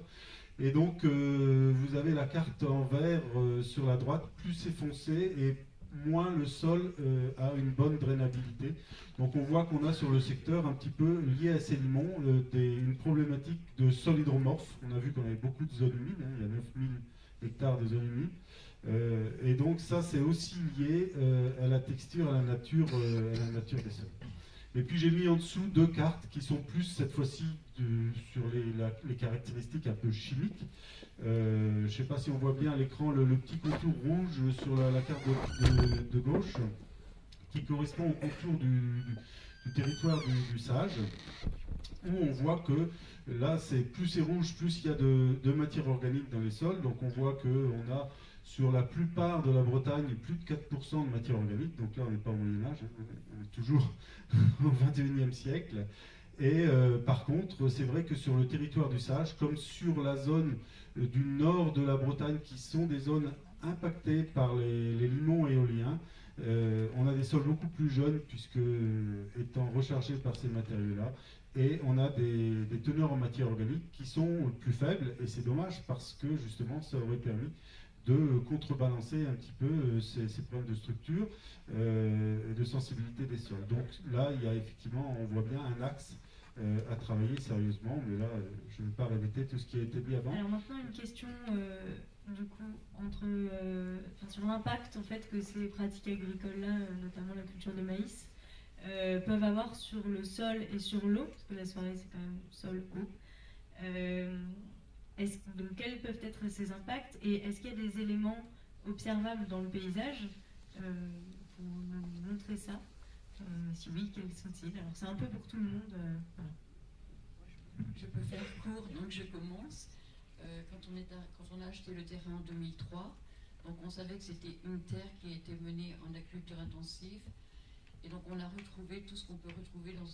Et donc, vous avez la carte en vert sur la droite, plus c'est foncé et moins le sol euh, a une bonne drainabilité. Donc on voit qu'on a sur le secteur un petit peu lié à ces limons euh, une problématique de sol hydromorphe. On a vu qu'on avait beaucoup de zones humides, hein, il y a 9000 hectares de zones humides. Euh, et donc ça c'est aussi lié à la texture, à la nature, à la nature des sols. Et puis j'ai mis en dessous deux cartes qui sont plus cette fois-ci sur les, caractéristiques un peu chimiques. Euh, je ne sais pas si on voit bien à l'écran le, petit contour rouge sur la, carte de, gauche qui correspond au contour du, territoire du, Sage, où on voit que là, plus c'est rouge, plus il y a de, matière organique dans les sols. Donc on voit qu'on a sur la plupart de la Bretagne plus de 4% de matière organique. Donc là, on n'est pas au Moyen Âge, hein, on est toujours au 21e siècle. Et euh, par contre, c'est vrai que sur le territoire du Sage, comme sur la zone euh, du nord de la Bretagne, qui sont des zones impactées par les, limons éoliens, euh, on a des sols beaucoup plus jeunes, puisque étant rechargés par ces matériaux-là, et on a des, teneurs en matière organique qui sont plus faibles, et c'est dommage parce que justement ça aurait permis de contrebalancer un petit peu ces, problèmes de structure et de sensibilité des sols. Donc là, il y a effectivement, on voit bien un axe euh, à travailler sérieusement. Mais là, euh, je ne vais pas répéter tout ce qui a été dit avant. Alors maintenant, une question euh, du coup entre, euh, sur l'impact en fait que ces pratiques agricoles-là, euh, notamment la culture de maïs, euh, peuvent avoir sur le sol et sur l'eau, parce que la soirée c'est quand même sol-eau. Donc quels peuvent être ces impacts et est-ce qu'il y a des éléments observables dans le paysage euh, pour nous montrer ça? Euh, Si oui, quels sont-ils? Alors c'est un peu pour tout le monde. euh. Je peux faire court, donc je commence. Quand, on a acheté le terrain en 2003, donc on savait que c'était une terre qui était menée en agriculture intensive. Et donc on a retrouvé tout ce qu'on peut retrouver dans,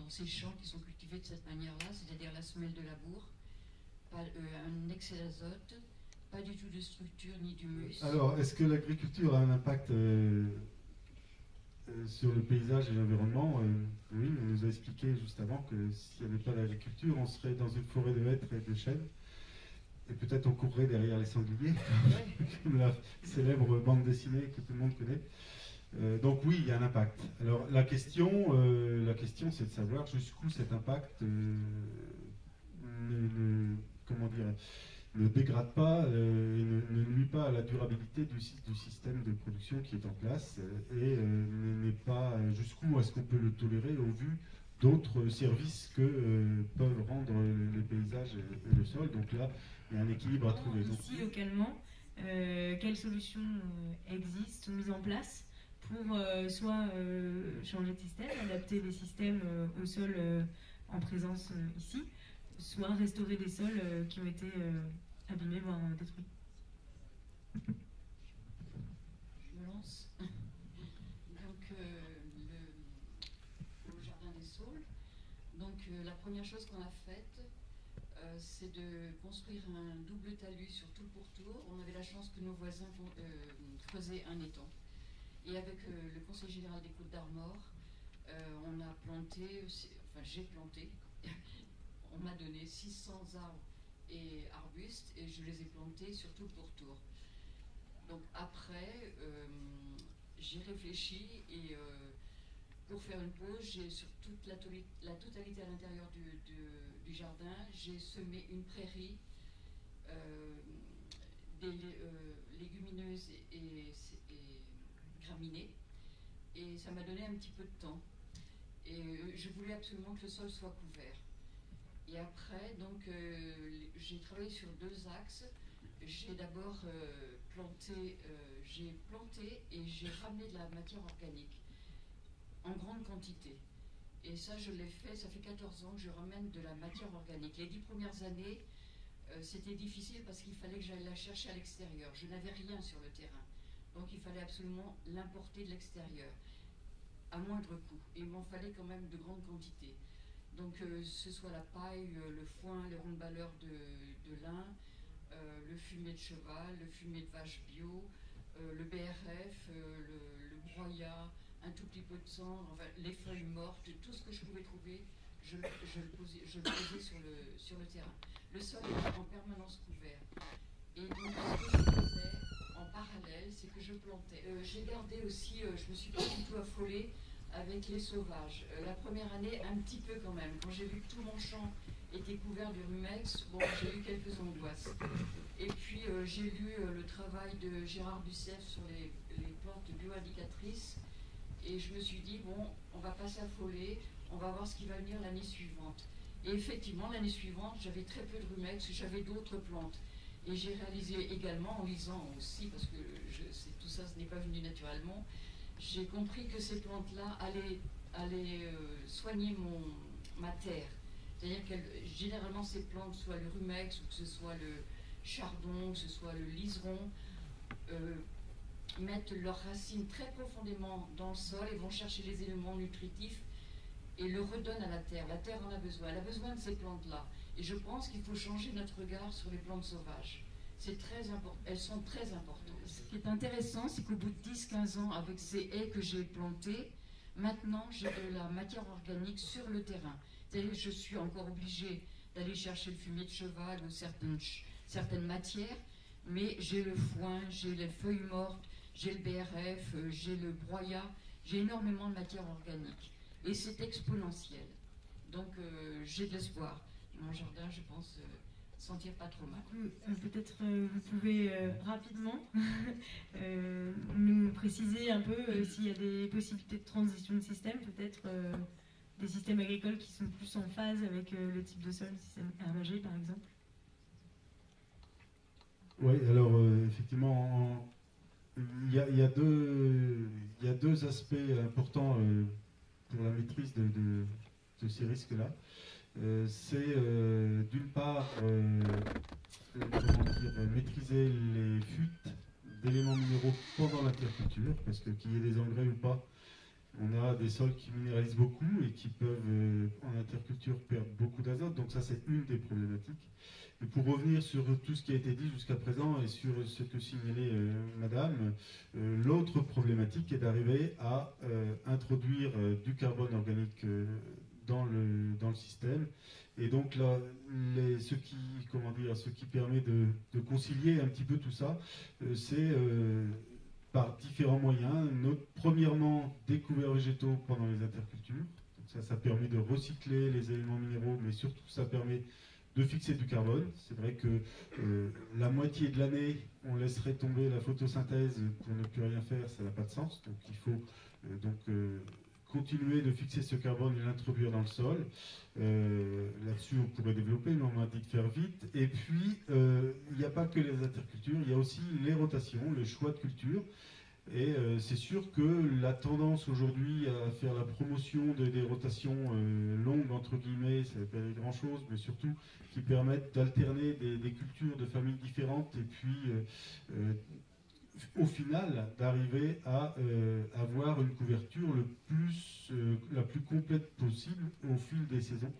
dans ces champs qui sont cultivés de cette manière-là, c'est-à-dire la semelle de labour, pas, euh, un excès d'azote, pas du tout de structure ni d'humus. Alors, est-ce que l'agriculture a un impact euh, euh, sur le paysage et l'environnement Oui, on nous a expliqué juste avant que s'il n'y avait pas d'agriculture, on serait dans une forêt de hêtres et de chênes. Et peut-être on courrait derrière les sangliers, comme la célèbre bande dessinée que tout le monde connaît. Euh, donc oui, il y a un impact. Alors la question, euh, la question, c'est de savoir jusqu'où cet impact euh, ne, ne- comment dire, ne dégrade pas euh, et ne, ne nuit pas à la durabilité du, du système de production qui est en place euh, et euh, n'est pas euh, jusqu'où est-ce qu'on peut le tolérer au vu d'autres services que euh, peuvent rendre les paysages et, le sol. Donc là, il y a un équilibre à trouver. Donc, Ici, localement, euh, quelles solutions existent, sont mises en place pour euh, soit changer de système, adapter les systèmes au sol en présence ici, soit restaurer des sols euh, qui ont été euh, abîmés, voire euh, détruits. Je me lance. Donc, le, au Jardin des Saules. Donc, la première chose qu'on a faite, c'est de construire un double talus sur tout le pourtour. On avait la chance que nos voisins creusaient un étang. Et avec le Conseil général des Côtes d'Armor, on a planté, enfin j'ai planté, on m'a donné 600 arbres et arbustes et je les ai plantés sur tout le pourtour. Donc après, euh, j'ai réfléchi et euh, pour faire une pause, j'ai sur toute la, totalité à l'intérieur du, jardin, j'ai semé une prairie, euh, des euh, légumineuses et, et- graminées. Et ça m'a donné un petit peu de temps. Et je voulais absolument que le sol soit couvert. Et après, donc, euh, j'ai travaillé sur deux axes. J'ai d'abord euh, planté, euh, j'ai planté et j'ai ramené de la matière organique en grande quantité. Et ça, je l'ai fait, ça fait 14 ans que je ramène de la matière organique. Les dix premières années, c'était difficile parce qu'il fallait que j'aille la chercher à l'extérieur. Je n'avais rien sur le terrain. Donc il fallait absolument l'importer de l'extérieur, à moindre coût. Et il m'en fallait quand même de grandes quantités. Donc euh, ce soit la paille, euh, le foin, les rondes-balleurs de, de lin, euh, le fumier de cheval, le fumier de vache bio, le BRF, le, le broyat, un tout petit peu de cendre, les feuilles mortes, tout ce que je pouvais trouver, je, le- posais, sur, le, sur le terrain. Le sol était en permanence couvert. Et donc ce que je faisais en parallèle, c'est que je plantais. J'ai gardé aussi, je me suis pas du tout affolée avec les sauvages. Euh, la première année, un petit peu quand même. Quand j'ai vu que tout mon champ était couvert de rumex, bon, j'ai eu quelques angoisses. Et puis euh, j'ai lu euh, le travail de Gérard Dussef sur les, les plantes bioindicatrices. Et je me suis dit, bon, on va pas s'affoler, on va voir ce qui va venir l'année suivante. Et effectivement, l'année suivante, j'avais très peu de rumex, j'avais d'autres plantes. Et j'ai réalisé également, en lisant aussi, parce que tout ça, ce n'est pas venu naturellement, j'ai compris que ces plantes-là allaient, allaient euh, soigner mon, ma terre. C'est-à-dire que généralement, ces plantes, soit le rumex, ou que ce soit le chardon, que ce soit le liseron, euh, mettent leurs racines très profondément dans le sol et vont chercher les éléments nutritifs et le redonnent à la terre. La terre en a besoin. Elle a besoin de ces plantes-là. Et je pense qu'il faut changer notre regard sur les plantes sauvages. C'est très important. Elles sont très importantes. Ce qui est intéressant, c'est qu'au bout de 10-15 ans, avec ces haies que j'ai plantées, maintenant j'ai de la matière organique sur le terrain. Je suis encore obligée d'aller chercher le fumier de cheval ou certaines, certaines matières, mais j'ai le foin, j'ai les feuilles mortes, j'ai le BRF, euh, j'ai le broyat, j'ai énormément de matière organique. Et c'est exponentiel. Donc j'ai de l'espoir. Mon jardin, je pense, sentir pas trop mal. Peut-être vous pouvez rapidement nous préciser un peu s'il y a des possibilités de transition de système, peut-être des systèmes agricoles qui sont plus en phase avec le type de sol, système herbagé par exemple. Oui, alors effectivement, il y, a, deux, aspects importants euh, pour la maîtrise de, ces risques-là. Euh, c'est euh, d'une part maîtriser les fuites d'éléments minéraux pendant l'interculture, parce que qu'il y ait des engrais ou pas, on a des sols qui minéralisent beaucoup et qui peuvent en interculture perdre beaucoup d'azote, donc ça c'est une des problématiques. Pour revenir sur tout ce qui a été dit jusqu'à présent et sur ce que signalait euh, Madame, euh, l'autre problématique est d'arriver à euh, introduire du carbone organique dans, le, dans le système. Et donc là, ce, qui, comment dire, ce qui permet de, concilier un petit peu tout ça, c'est par différents moyens. Notre, premièrement, des couverts végétaux pendant les intercultures. Donc ça, ça permet de recycler les éléments minéraux, mais surtout ça permet de fixer du carbone. C'est vrai que euh, la moitié de l'année, on laisserait tomber la photosynthèse pour ne plus rien faire, ça n'a pas de sens. Donc il faut euh, donc euh, continuer de fixer ce carbone et l'introduire dans le sol. Là-dessus, on pourrait développer, mais on m'a dit de faire vite. Et puis, il n'y a pas que les intercultures, il y a aussi les rotations, le choix de culture. Et euh, c'est sûr que la tendance aujourd'hui à faire la promotion des rotations euh, longues, entre guillemets, ça ne veut pas grand-chose, mais surtout qui permettent d'alterner des, cultures de familles différentes et puis euh, au final d'arriver à avoir une couverture le plus, la plus complète possible au fil des saisons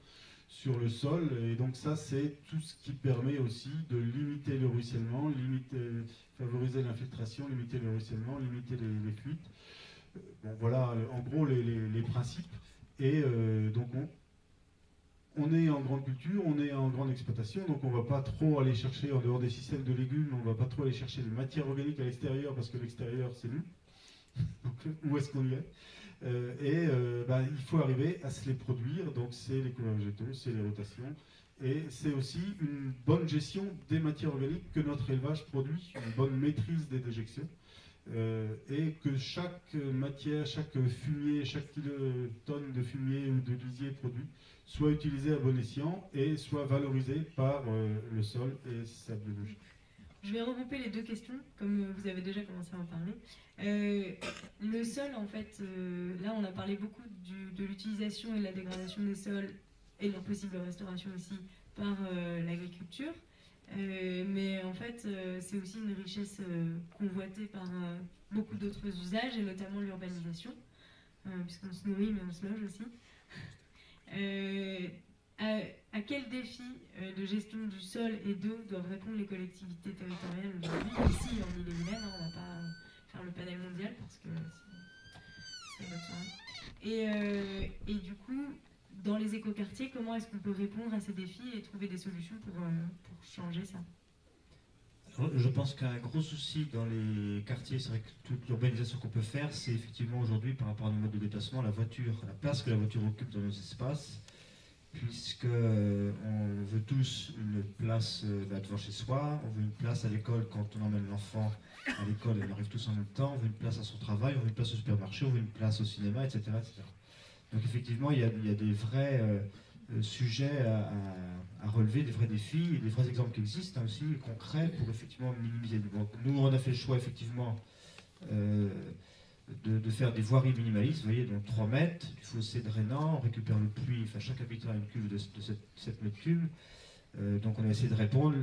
sur le sol. Et donc ça, c'est tout ce qui permet aussi de limiter le ruissellement, limiter, favoriser l'infiltration, limiter le ruissellement, limiter les, fuites. Euh, bon, voilà en gros les, principes. Et euh, donc on, on est en grande culture, on est en grande exploitation, donc on ne va pas trop aller chercher, en dehors des systèmes de légumes, on ne va pas trop aller chercher des matières organiques à l'extérieur, parce que l'extérieur, c'est nous. donc où est-ce qu'on y est? Euh, Et bah, il faut arriver à se les produire, donc c'est les couleurs végétaux, c'est les rotations, et c'est aussi une bonne gestion des matières organiques que notre élevage produit, une bonne maîtrise des déjections. Euh, et que chaque matière, chaque fumier, chaque tonne de fumier ou de lisier produit soit utilisé à bon escient et soit valorisé par euh, le sol et sa biologie. Je vais regrouper les deux questions, comme vous avez déjà commencé à en parler. Euh, le sol, en fait, là on a parlé beaucoup de l'utilisation et de la dégradation des sols et leur possible restauration aussi par euh, l'agriculture. Euh, mais en fait, euh, c'est aussi une richesse convoitée par beaucoup d'autres usages, et notamment l'urbanisation, puisqu'on se nourrit, mais on se loge aussi. À, quel défi de gestion du sol et d'eau doivent répondre les collectivités territoriales aujourd'hui? Ici, en Ille-et-Vilaine, hein, on ne va pas faire le panel mondial parce que c'est notre et, et du coup, dans les écoquartiers, comment est-ce qu'on peut répondre à ces défis et trouver des solutions pour, euh, pour changer ça? Je pense qu'un gros souci dans les quartiers, c'est vrai que toute l'urbanisation qu'on peut faire, c'est effectivement aujourd'hui par rapport à nos modes de déplacement, la voiture, la place que la voiture occupe dans nos espaces, puisque euh, on veut tous une place euh, bah, devant chez soi, on veut une place à l'école quand on emmène l'enfant à l'école et on arrive tous en même temps, on veut une place à son travail, on veut une place au supermarché, on veut une place au cinéma, etc. etc. Donc effectivement, il y a, des vrais euh, euh, sujets à, relever, des vrais défis, des vrais exemples qui existent hein, aussi, concrets, pour effectivement minimiser. Donc, nous, on a fait le choix effectivement euh, de, faire des voiries minimalistes, vous voyez, donc 3 mètres, du fossé drainant, on récupère le puits, enfin chaque habitant a une cuve de, 7, mètres cubes. donc on a essayé de répondre.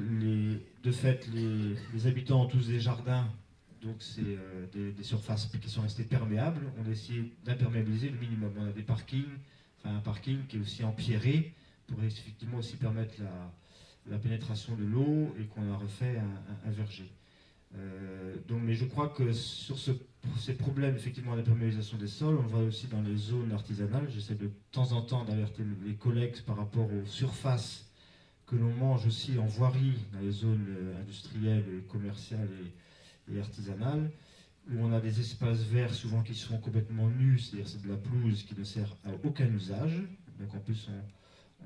de fait, les, habitants ont tous des jardins donc c'est euh, des, surfaces qui sont restées perméables. On a essayé d'imperméabiliser le minimum. On a des parkings, un parking qui est aussi empierré pour effectivement aussi permettre la, pénétration de l'eau et qu'on a refait un, verger. Euh, donc, mais je crois que sur ces problèmes effectivement d'imperméabilisation des sols, on voit aussi dans les zones artisanales. J'essaie de temps en temps d'alerter les collègues par rapport aux surfaces que l'on mange aussi en voirie dans les zones euh, industrielles commerciales et, et artisanale, où on a des espaces verts souvent qui sont complètement nus, c'est-à-dire c'est de la pelouse qui ne sert à aucun usage. Donc en plus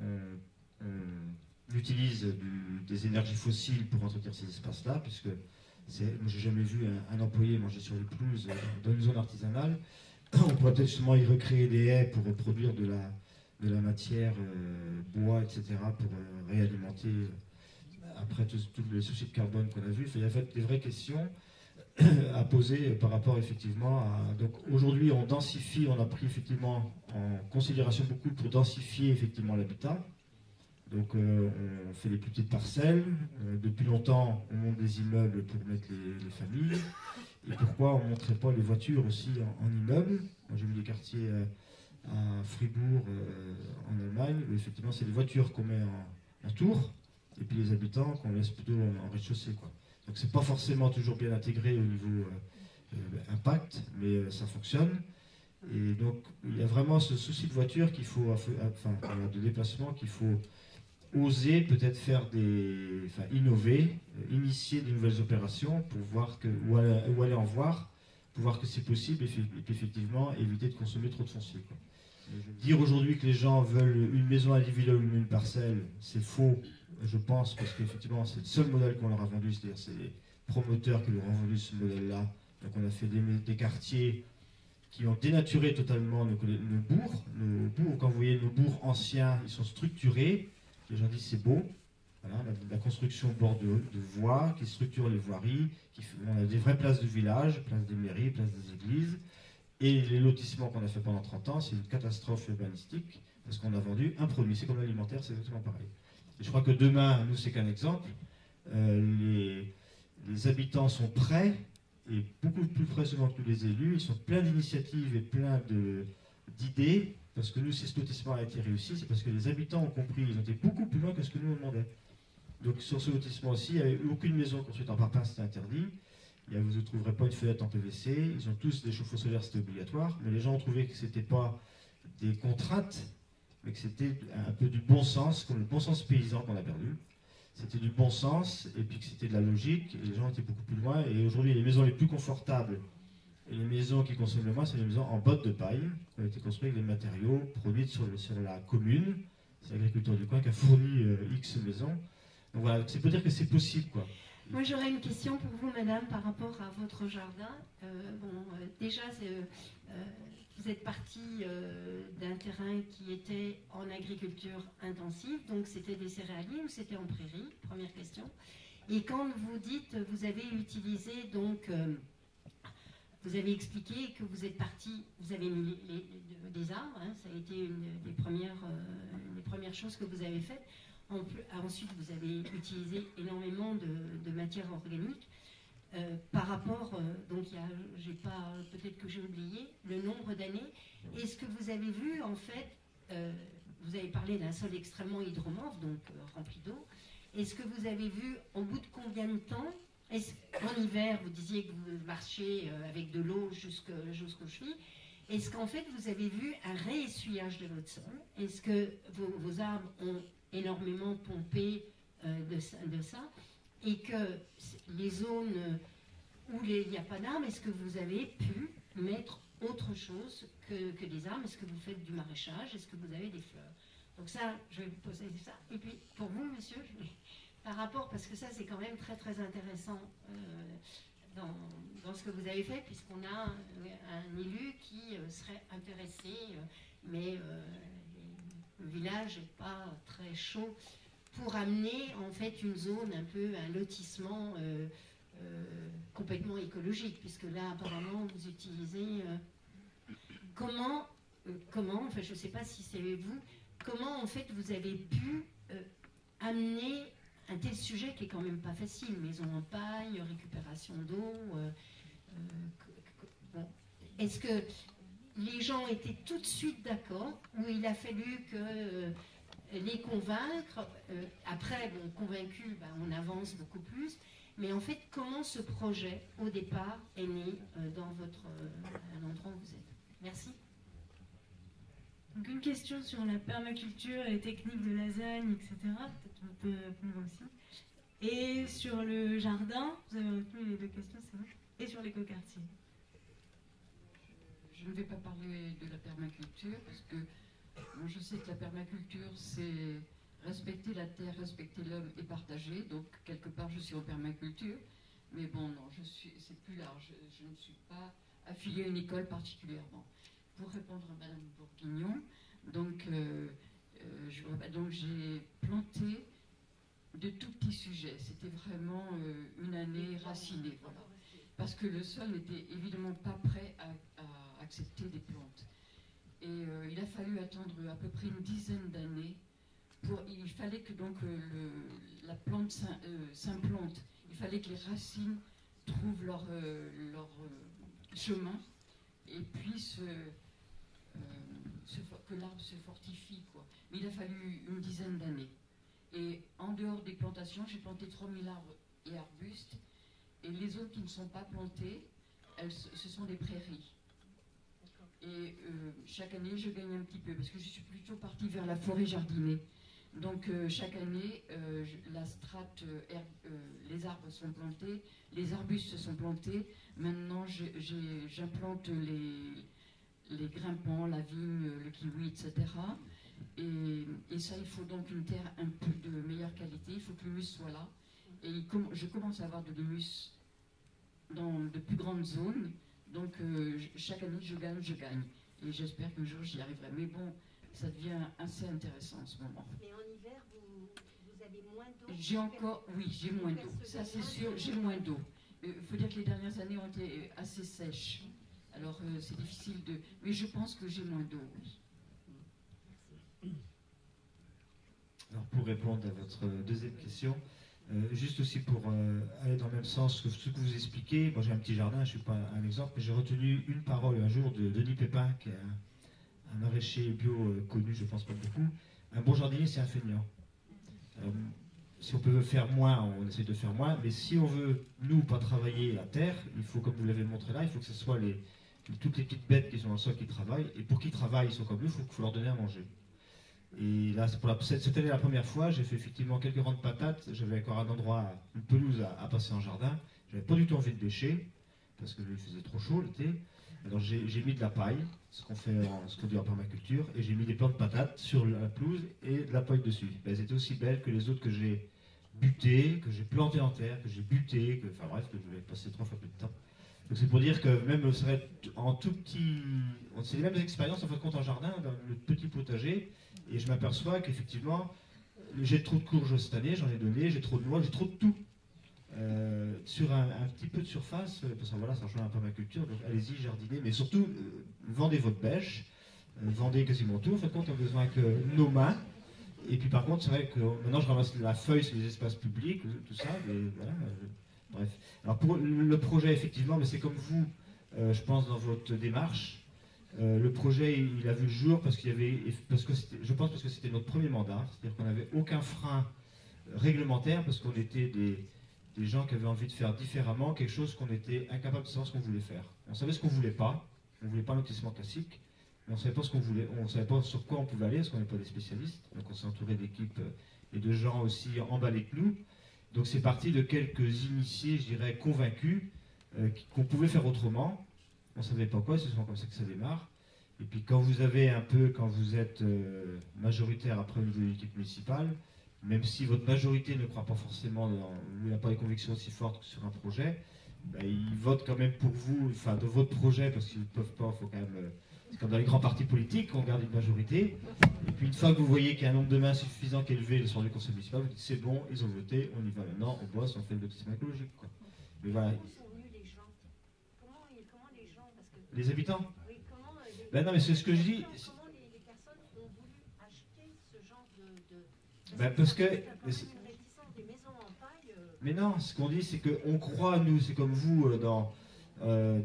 on, utilise des énergies fossiles pour entretenir ces espaces-là, puisque j'ai jamais vu un, employé manger sur les pelouses dans une zone artisanale. On pourrait peut-être justement y recréer des haies pour produire de la, matière, euh, bois, etc., pour euh, réalimenter après tous les soucis de carbone qu'on a vus. Il y a fait des vraies questions à poser par rapport effectivement à. Donc aujourd'hui, on densifie, on a pris effectivement en considération beaucoup pour densifier effectivement l'habitat. Donc on fait des plus petites parcelles. depuis longtemps, on monte des immeubles pour mettre les, familles. Et pourquoi on ne montrait pas les voitures aussi en, immeubles J'ai vu des quartiers à Fribourg, euh, en Allemagne, où effectivement c'est les voitures qu'on met en, tour, et puis les habitants qu'on laisse plutôt en, rez-de-chaussée. Quoi. Donc c'est pas forcément toujours bien intégré au niveau euh, euh, impact, mais ça fonctionne. Et donc il y a vraiment ce souci de voiture qu'il faut, enfin de déplacement qu'il faut oser peut-être faire des, enfin innover, initier de nouvelles opérations pour voir que, ou aller, en voir, pour voir que c'est possible et, et effectivement éviter de consommer trop de foncier. Quoi. Dire aujourd'hui que les gens veulent une maison individuelle ou une parcelle, c'est faux, je pense, parce qu'effectivement, c'est le seul modèle qu'on leur a vendu, c'est-à-dire c'est les promoteurs qui leur ont vendu ce modèle-là. Donc on a fait des, quartiers qui ont dénaturé totalement nos, bourgs. Nos bourgs, quand vous voyez nos bourgs anciens, ils sont structurés. Les gens disent c'est beau. La, construction bord de, voies qui structure les voiries. Qui, on a des vraies places de village, places des mairies, places des églises. Et les lotissements qu'on a fait pendant 30 ans, c'est une catastrophe urbanistique, parce qu'on a vendu un produit. C'est comme l'alimentaire, c'est exactement pareil. Je crois que demain, nous, c'est qu'un exemple. Euh, les, habitants sont prêts, et beaucoup plus près souvent que les élus. Ils sont pleins d'initiatives et pleins d'idées, parce que nous, si ce lotissement a été réussi, c'est parce que les habitants ont compris, ils ont été beaucoup plus loin que ce que nous on. Donc sur ce lotissement aussi, il n'y avait aucune maison construite en parpaing, c'était interdit vous ne trouverez pas une fenêtre en PVC. Ils ont tous des chauffe-eau solaires, c'était obligatoire. Mais les gens ont trouvé que ce n'était pas des contraintes, mais que c'était un peu du bon sens, comme le bon sens paysan qu'on a perdu. C'était du bon sens, et puis que c'était de la logique, et les gens étaient beaucoup plus loin. Et aujourd'hui, les maisons les plus confortables et les maisons qui consomment le moins, c'est les maisons en bottes de paille, qui ont été construites avec des matériaux produits sur, la commune. C'est l'agriculteur du coin qui a fourni euh, X maisons. Donc voilà, c'est pour dire que c'est possible, quoi. Moi, j'aurais une question pour vous, madame, par rapport à votre jardin. Euh, bon, euh, déjà, euh, vous êtes parti d'un terrain qui était en agriculture intensive, donc c'était des céréaliers ou c'était en prairie? Première question. Et quand vous dites, vous avez utilisé donc vous avez expliqué que vous êtes parti, vous avez mis des arbres, hein, ça a été une des premières, les premières choses que vous avez faites. Ensuite, vous avez utilisé énormément de, matière organique. Euh, par rapport, euh, donc j'ai pas, peut-être que j'ai oublié, le nombre d'années. Est-ce que vous avez vu, en fait, euh, vous avez parlé d'un sol extrêmement hydromorphe, donc rempli d'eau. Est-ce que vous avez vu, au bout de combien de temps, en hiver, vous disiez que vous marchiez avec de l'eau jusqu'aux chevilles, est-ce qu'en fait, vous avez vu un réessuyage de votre sol? Est-ce que vos arbres ont énormément pompé euh, de, ça, et que les zones où il n'y a pas d'armes, est-ce que vous avez pu mettre autre chose que, que des arbres Est-ce que vous faites du maraîchage? Est-ce que vous avez des fleurs? Donc ça, je vais vous poser ça. Et puis, pour vous, monsieur, par rapport, parce que ça, c'est quand même très, très intéressant euh, dans, ce que vous avez fait, puisqu'on a un, élu qui euh, serait intéressé, mais le village n'est pas très chaud pour amener en fait une zone un peu un lotissement euh, euh, complètement écologique puisque là apparemment vous utilisez euh, comment comment enfin je ne sais pas si c'est vous comment en fait vous avez pu amener un tel sujet qui est quand même pas facile maison en paille récupération d'eau est-ce que les gens étaient tout de suite d'accord, où il a fallu euh, les convaincre. Euh, après, bon, convaincus, ben, on avance beaucoup plus. Mais en fait, comment ce projet, au départ, est né euh, dans votre, l'endroit où vous êtes? Merci. Donc une question sur la permaculture et les techniques de lasagne, etc. Peut-être on peut répondre aussi. Et sur le jardin, vous avez retenu les deux questions, c'est vrai. Et sur l'écoquartier je ne vais pas parler de la permaculture parce que je sais que la permaculture, c'est respecter la terre, respecter l'homme et partager. Donc, quelque part, je suis en permaculture. Mais bon, non, je suis, c'est plus large. Je, ne suis pas affiliée à une école particulièrement. Pour répondre à Madame Bourguignon, donc, euh, euh, donc j'ai planté de tout petits sujets. C'était vraiment euh, une année racinée, voilà. Parce que le sol n'était évidemment pas prêt à accepter des plantes. Et euh, il a fallu attendre à peu près une dizaine d'années pour. Il fallait que donc euh, la plante euh, s'implante. Il fallait que les racines trouvent leur, leur chemin et puissent que l'arbre se fortifie. Quoi. Mais il a fallu une dizaine d'années. Et en dehors des plantations, j'ai planté 3000 arbres et arbustes. Et les autres qui ne sont pas plantés, elles, ce sont des prairies. Et euh, chaque année, je gagne un petit peu parce que je suis plutôt partie vers la forêt jardinée. Donc euh, chaque année, euh, la strate, les arbres sont plantés, les arbustes sont plantés. Maintenant, j'implante les, les grimpants, la vigne, le kiwi, etc. Et, ça, il faut donc une terre un peu de meilleure qualité. Il faut que l'humus soit là. Et je commence à avoir de l'humus dans de plus grandes zones. Donc euh, chaque année, je gagne, je gagne. Et j'espère qu'un jour, j'y arriverai. Mais bon, ça devient assez intéressant en ce moment. Mais en hiver, vous, vous avez moins d'eau J'ai encore, oui, j'ai moins d'eau. Ça, c'est sûr, j'ai moins d'eau. Il faut dire que les dernières années ont été euh, assez sèches. Alors, euh, c'est difficile de. Mais je pense que j'ai moins d'eau, oui. Alors pour répondre à votre deuxième question, euh, juste aussi pour euh, aller dans le même sens que ce que vous expliquez, moi j'ai un petit jardin, je ne suis pas un exemple, mais j'ai retenu une parole un jour de Denis Pépin, qui est un, maraîcher bio euh, connu, je pense pas beaucoup. Un bon jardinier, c'est un feignant. Si on peut faire moins, on essaie de faire moins, mais si on veut, nous, pas travailler la terre, il faut, comme vous l'avez montré là, il faut que ce soit les, toutes les petites bêtes qui sont le sol qui travaillent, et pour qu'ils travaillent, ils sont comme nous, il faut, faut leur donner à manger. Et là, pour la, première fois, j'ai fait effectivement quelques rangs de patates. J'avais encore un endroit, une pelouse à, passer en jardin. J'avais pas du tout envie de bêcher, parce que il faisait trop chaud l'été. Alors j'ai mis de la paille, ce qu'on fait en, ce qu'on dit en permaculture, et j'ai mis des plants de patates sur la pelouse et de la paille dessus. Ben, elles étaient aussi belles que les autres que j'ai butées, que j'ai plantées en terre, que j'ai butées, que, enfin bref, que je vais passer trois fois plus de temps. Donc c'est pour dire que même être en tout petit, c'est les mêmes expériences en fin de compte en jardin, dans le petit potager, et je m'aperçois qu'effectivement, j'ai trop de courges cette année, j'en ai donné, j'ai trop de noix, j'ai trop de tout. Euh, sur un, petit peu de surface, euh, parce que voilà, ça rejoint un peu ma culture, donc allez-y, jardinez, mais surtout, euh, vendez votre bêche, vendez quasiment tout, en compte, on a besoin que nos mains, et puis par contre, c'est vrai que maintenant je ramasse la feuille sur les espaces publics, tout ça, bref. Alors pour le projet, effectivement, mais c'est comme vous, je pense, dans votre démarche, euh, le projet, il a vu le jour parce qu'il y avait, parce que je pense parce que c'était notre premier mandat, c'est-à-dire qu'on n'avait aucun frein réglementaire parce qu'on était des, des gens qui avaient envie de faire différemment quelque chose qu'on était incapable de savoir ce qu'on voulait faire. On savait ce qu'on voulait pas, on voulait pas un lotissement classique, mais on savait pas ce qu'on voulait, on savait pas sur quoi on pouvait aller parce qu'on n'est pas des spécialistes. Donc on s'est entouré d'équipes et de gens aussi emballés que nous. Donc c'est parti de quelques initiés, je dirais, convaincus euh, qu'on pouvait faire autrement. On ne savait pas quoi, c'est souvent comme ça que ça démarre. Et puis quand vous avez un peu, quand vous êtes euh, majoritaire après au niveau de l'équipe municipale, même si votre majorité ne croit pas forcément, n'a pas des convictions aussi fortes sur un projet, ben, ils votent quand même pour vous, enfin de votre projet, parce qu'ils ne peuvent pas, faut quand même... euh, c'est comme dans les grands partis politiques, on garde une majorité. Et puis une fois que vous voyez qu'il y a un nombre de mains suffisant qui est élevé sur le conseil municipal, vous dites c'est bon, ils ont voté, on y va maintenant, on bosse, on fait le lotissement écologique. Quoi. Mais voilà, Où sont venus les gens comment, comment les gens parce que, les habitants oui, comment, euh, les- Ben non, mais c'est ce que je dis. Comment, comment les, les personnes ont voulu acheter ce genre de. de... Ben, parce que- mais euh, Mais non, ce qu'on dit, c'est qu'on croit, nous, c'est comme vous, euh, dans. euh,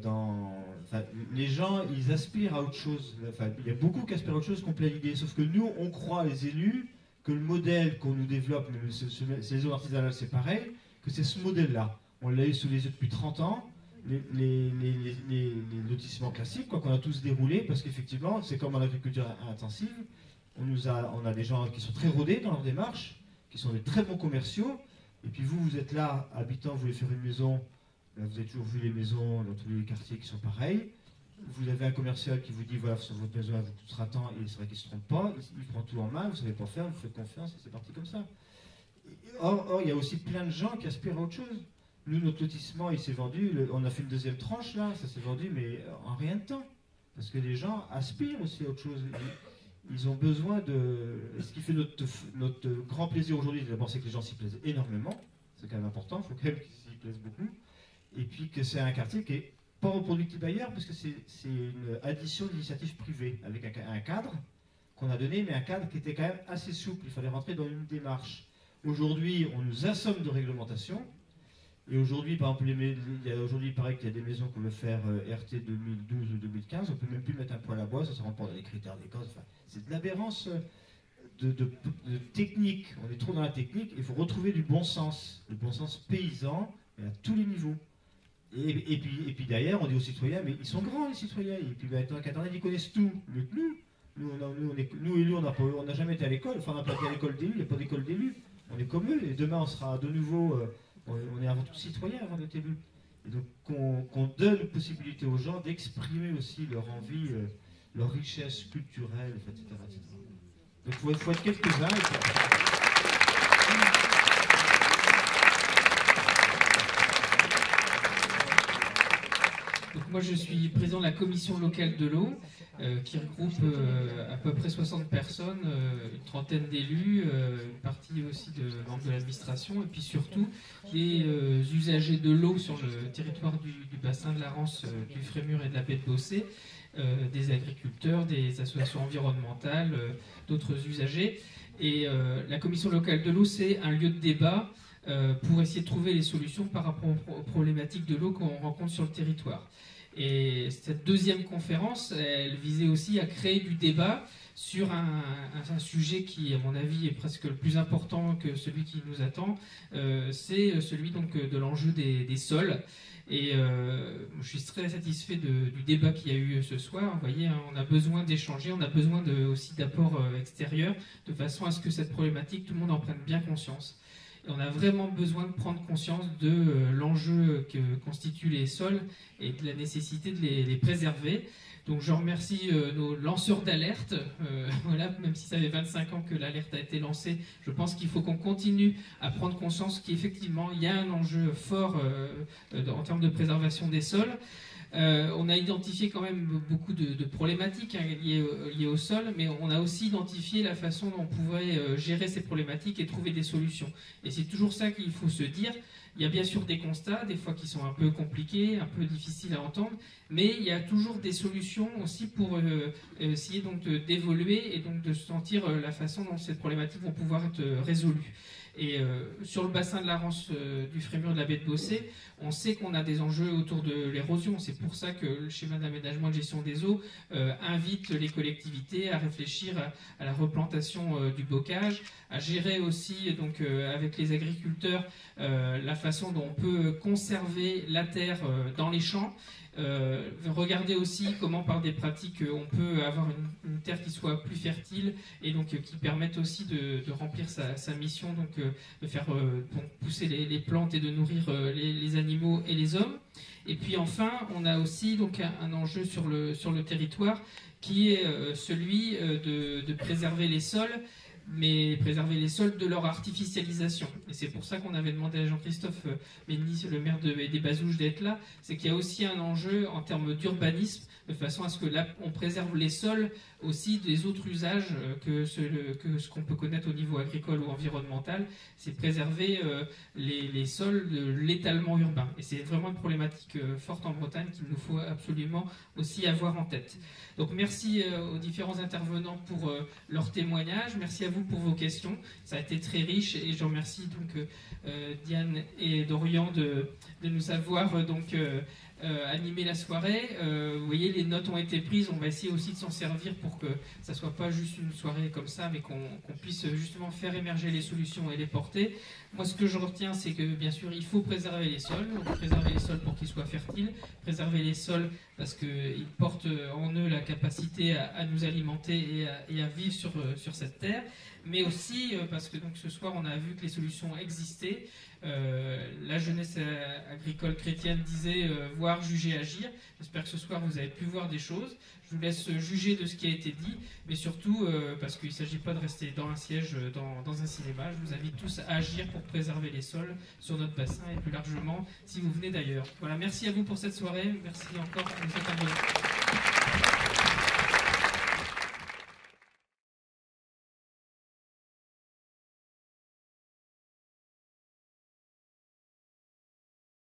les gens, ils aspirent à autre chose. Enfin, il y a beaucoup qui aspirent à autre chose qu'on plaît l'idée. Sauf que nous, on croit, les élus, que le modèle qu'on nous développe, ce- ces zones artisanales, c'est pareil, que c'est ce modèle-là. On l'a eu sous les yeux depuis 30 ans. Les, les- lotissements classiques, quoi, qu'on a tous déroulés, parce qu'effectivement, c'est comme en agriculture intensive. On, a, des gens qui sont très rodés dans leur démarche, qui sont des très bons commerciaux, et puis vous, vous êtes là, habitant, vous voulez faire une maison, ben, vous avez toujours vu les maisons dans tous les quartiers qui sont pareils. vous avez un commercial qui vous dit voilà, sur votre maison, elle vous coûtera tant, et c'est vrai qu'il ne se trompe pas, il, prend tout en main, vous ne savez pas faire, vous faites confiance, et c'est parti comme ça. Or, il y a aussi plein de gens qui aspirent à autre chose. Nous, notre lotissement, il s'est vendu, on a fait une deuxième tranche là, ça s'est vendu, mais en rien de temps. Parce que les gens aspirent aussi à autre chose. Ils ont besoin de. Ce qui fait notre, grand plaisir aujourd'hui, d'abord, c'est que les gens s'y plaisent énormément. C'est quand même important, il faut quand même qu'ils s'y plaisent beaucoup. Et puis que c'est un quartier qui est pas reproductible ailleurs, parce que c'est une addition d'initiatives privées, avec un, un cadre qu'on a donné, mais un cadre qui était quand même assez souple. Il fallait rentrer dans une démarche. Aujourd'hui, on nous assomme de réglementation. Et aujourd'hui, par exemple, aujourd'hui, il paraît qu'il y a des maisons qu'on veut faire RT 2012 ou 2015, on ne peut même plus mettre un poêle à bois, ça ne rentre pas dans les critères des c'est de l'aberrance euh, de, technique. On est trop dans la technique, il faut retrouver du bon sens, le bon sens paysan, à tous les niveaux. Et, puis, et puis derrière, on dit aux citoyens, mais ils sont grands les citoyens, et puis ben, qu'Internet, ils connaissent tout, que nous. Nous, on nous, nous élus, on n'a jamais été à l'école, enfin on n'a pas été à l'école d'élus, il n'y a pas d'école d'élus. On est comme eux, et demain on sera de nouveau... Euh, on est avant tout citoyen avant d'être élu. Et donc qu'on donne la possibilité aux gens d'exprimer aussi leur envie, euh, leur richesse culturelle, etc. Donc il faut, être quelques-uns. Moi je suis président de la commission locale de l'eau. Euh, qui regroupe euh, à peu près 60 personnes, euh, une trentaine d'élus, une partie aussi de membres de l'administration, et puis surtout des usagers de l'eau sur le territoire du, bassin de la Rance, du Frémur et de la baie de Bossé, des agriculteurs, des associations environnementales, d'autres usagers. Et la commission locale de l'eau, c'est un lieu de débat pour essayer de trouver les solutions par rapport aux problématiques de l'eau qu'on rencontre sur le territoire. Et cette deuxième conférence, elle visait aussi à créer du débat sur un, sujet qui, à mon avis, est presque le plus important que celui qui nous attend. Euh, c'est celui donc de l'enjeu des, sols. Et euh, je suis très satisfait du débat qu'il y a eu ce soir. Vous voyez, hein, on a besoin d'échanger, on a besoin de, aussi d'apports euh, extérieurs, de façon à ce que cette problématique, tout le monde en prenne bien conscience on a vraiment besoin de prendre conscience de euh, l'enjeu que constituent les sols et de la nécessité de les, préserver. Donc je remercie euh, nos lanceurs d'alerte. Euh, voilà, même si ça fait 25 ans que l'alerte a été lancée, je pense qu'il faut qu'on continue à prendre conscience qu'effectivement il y a un enjeu fort en termes de préservation des sols. Euh, on a identifié quand même beaucoup de, problématiques hein, liées, au sol, mais on a aussi identifié la façon dont on pouvait euh, gérer ces problématiques et trouver des solutions. Et c'est toujours ça qu'il faut se dire. Il y a bien sûr des constats, des fois qui sont un peu compliqués, un peu difficiles à entendre, mais il y a toujours des solutions aussi pour euh, essayer donc d'évoluer et donc de sentir la façon dont ces problématiques vont pouvoir être résolues. Et euh, sur le bassin de la Rance euh, du Frémur de la baie de Bossé, on sait qu'on a des enjeux autour de l'érosion. C'est pour ça que le schéma d'aménagement et de gestion des eaux euh, invite les collectivités à réfléchir à, la replantation du bocage, à gérer aussi donc avec les agriculteurs la façon dont on peut conserver la terre dans les champs euh, regarder aussi comment par des pratiques euh, on peut avoir une, terre qui soit plus fertile et donc euh, qui permette aussi de, remplir sa, mission, donc de faire pousser les, plantes et de nourrir les, animaux et les hommes. Et puis enfin, on a aussi donc un, enjeu sur le, sur le territoire qui est celui de préserver les sols mais préserver les sols de leur artificialisation. Et c'est pour ça qu'on avait demandé à Jean-Christophe euh, Ménis, le maire de, des Bazouges, d'être là. C'est qu'il y a aussi un enjeu en termes d'urbanisme, de façon à ce que là, on préserve les sols aussi des autres usages euh, que ce, qu'on peut connaître au niveau agricole ou environnemental. C'est préserver euh, les, les, sols de l'étalement urbain. Et c'est vraiment une problématique forte en Bretagne qu'il nous faut absolument aussi avoir en tête. Donc merci aux différents intervenants pour leur témoignage. Merci à vous pour vos questions. Ça a été très riche et je remercie donc euh, Diane et Dorian de, nous avoir euh, donc euh, animé la soirée. vous voyez, les notes ont été prises. On va essayer aussi de s'en servir pour que ça soit pas juste une soirée comme ça, mais qu'on puisse justement faire émerger les solutions et les porter. Moi, ce que je retiens, c'est que bien sûr, il faut préserver les sols. préserver les sols pour qu'ils soient fertiles, préserver les sols parce qu'ils portent en eux la capacité à, nous alimenter et à, vivre sur, sur cette terre, mais aussi parce que donc, ce soir on a vu que les solutions existaient. la jeunesse agricole chrétienne disait voir, juger, agir. J'espère que ce soir vous avez pu voir des choses. Je vous laisse juger de ce qui a été dit, mais surtout euh, parce qu'il ne s'agit pas de rester dans un siège, euh, dans, un cinéma. Je vous invite tous à agir pour préserver les sols sur notre bassin et plus largement si vous venez d'ailleurs. Voilà, merci à vous pour cette soirée. Merci encore. Vous êtes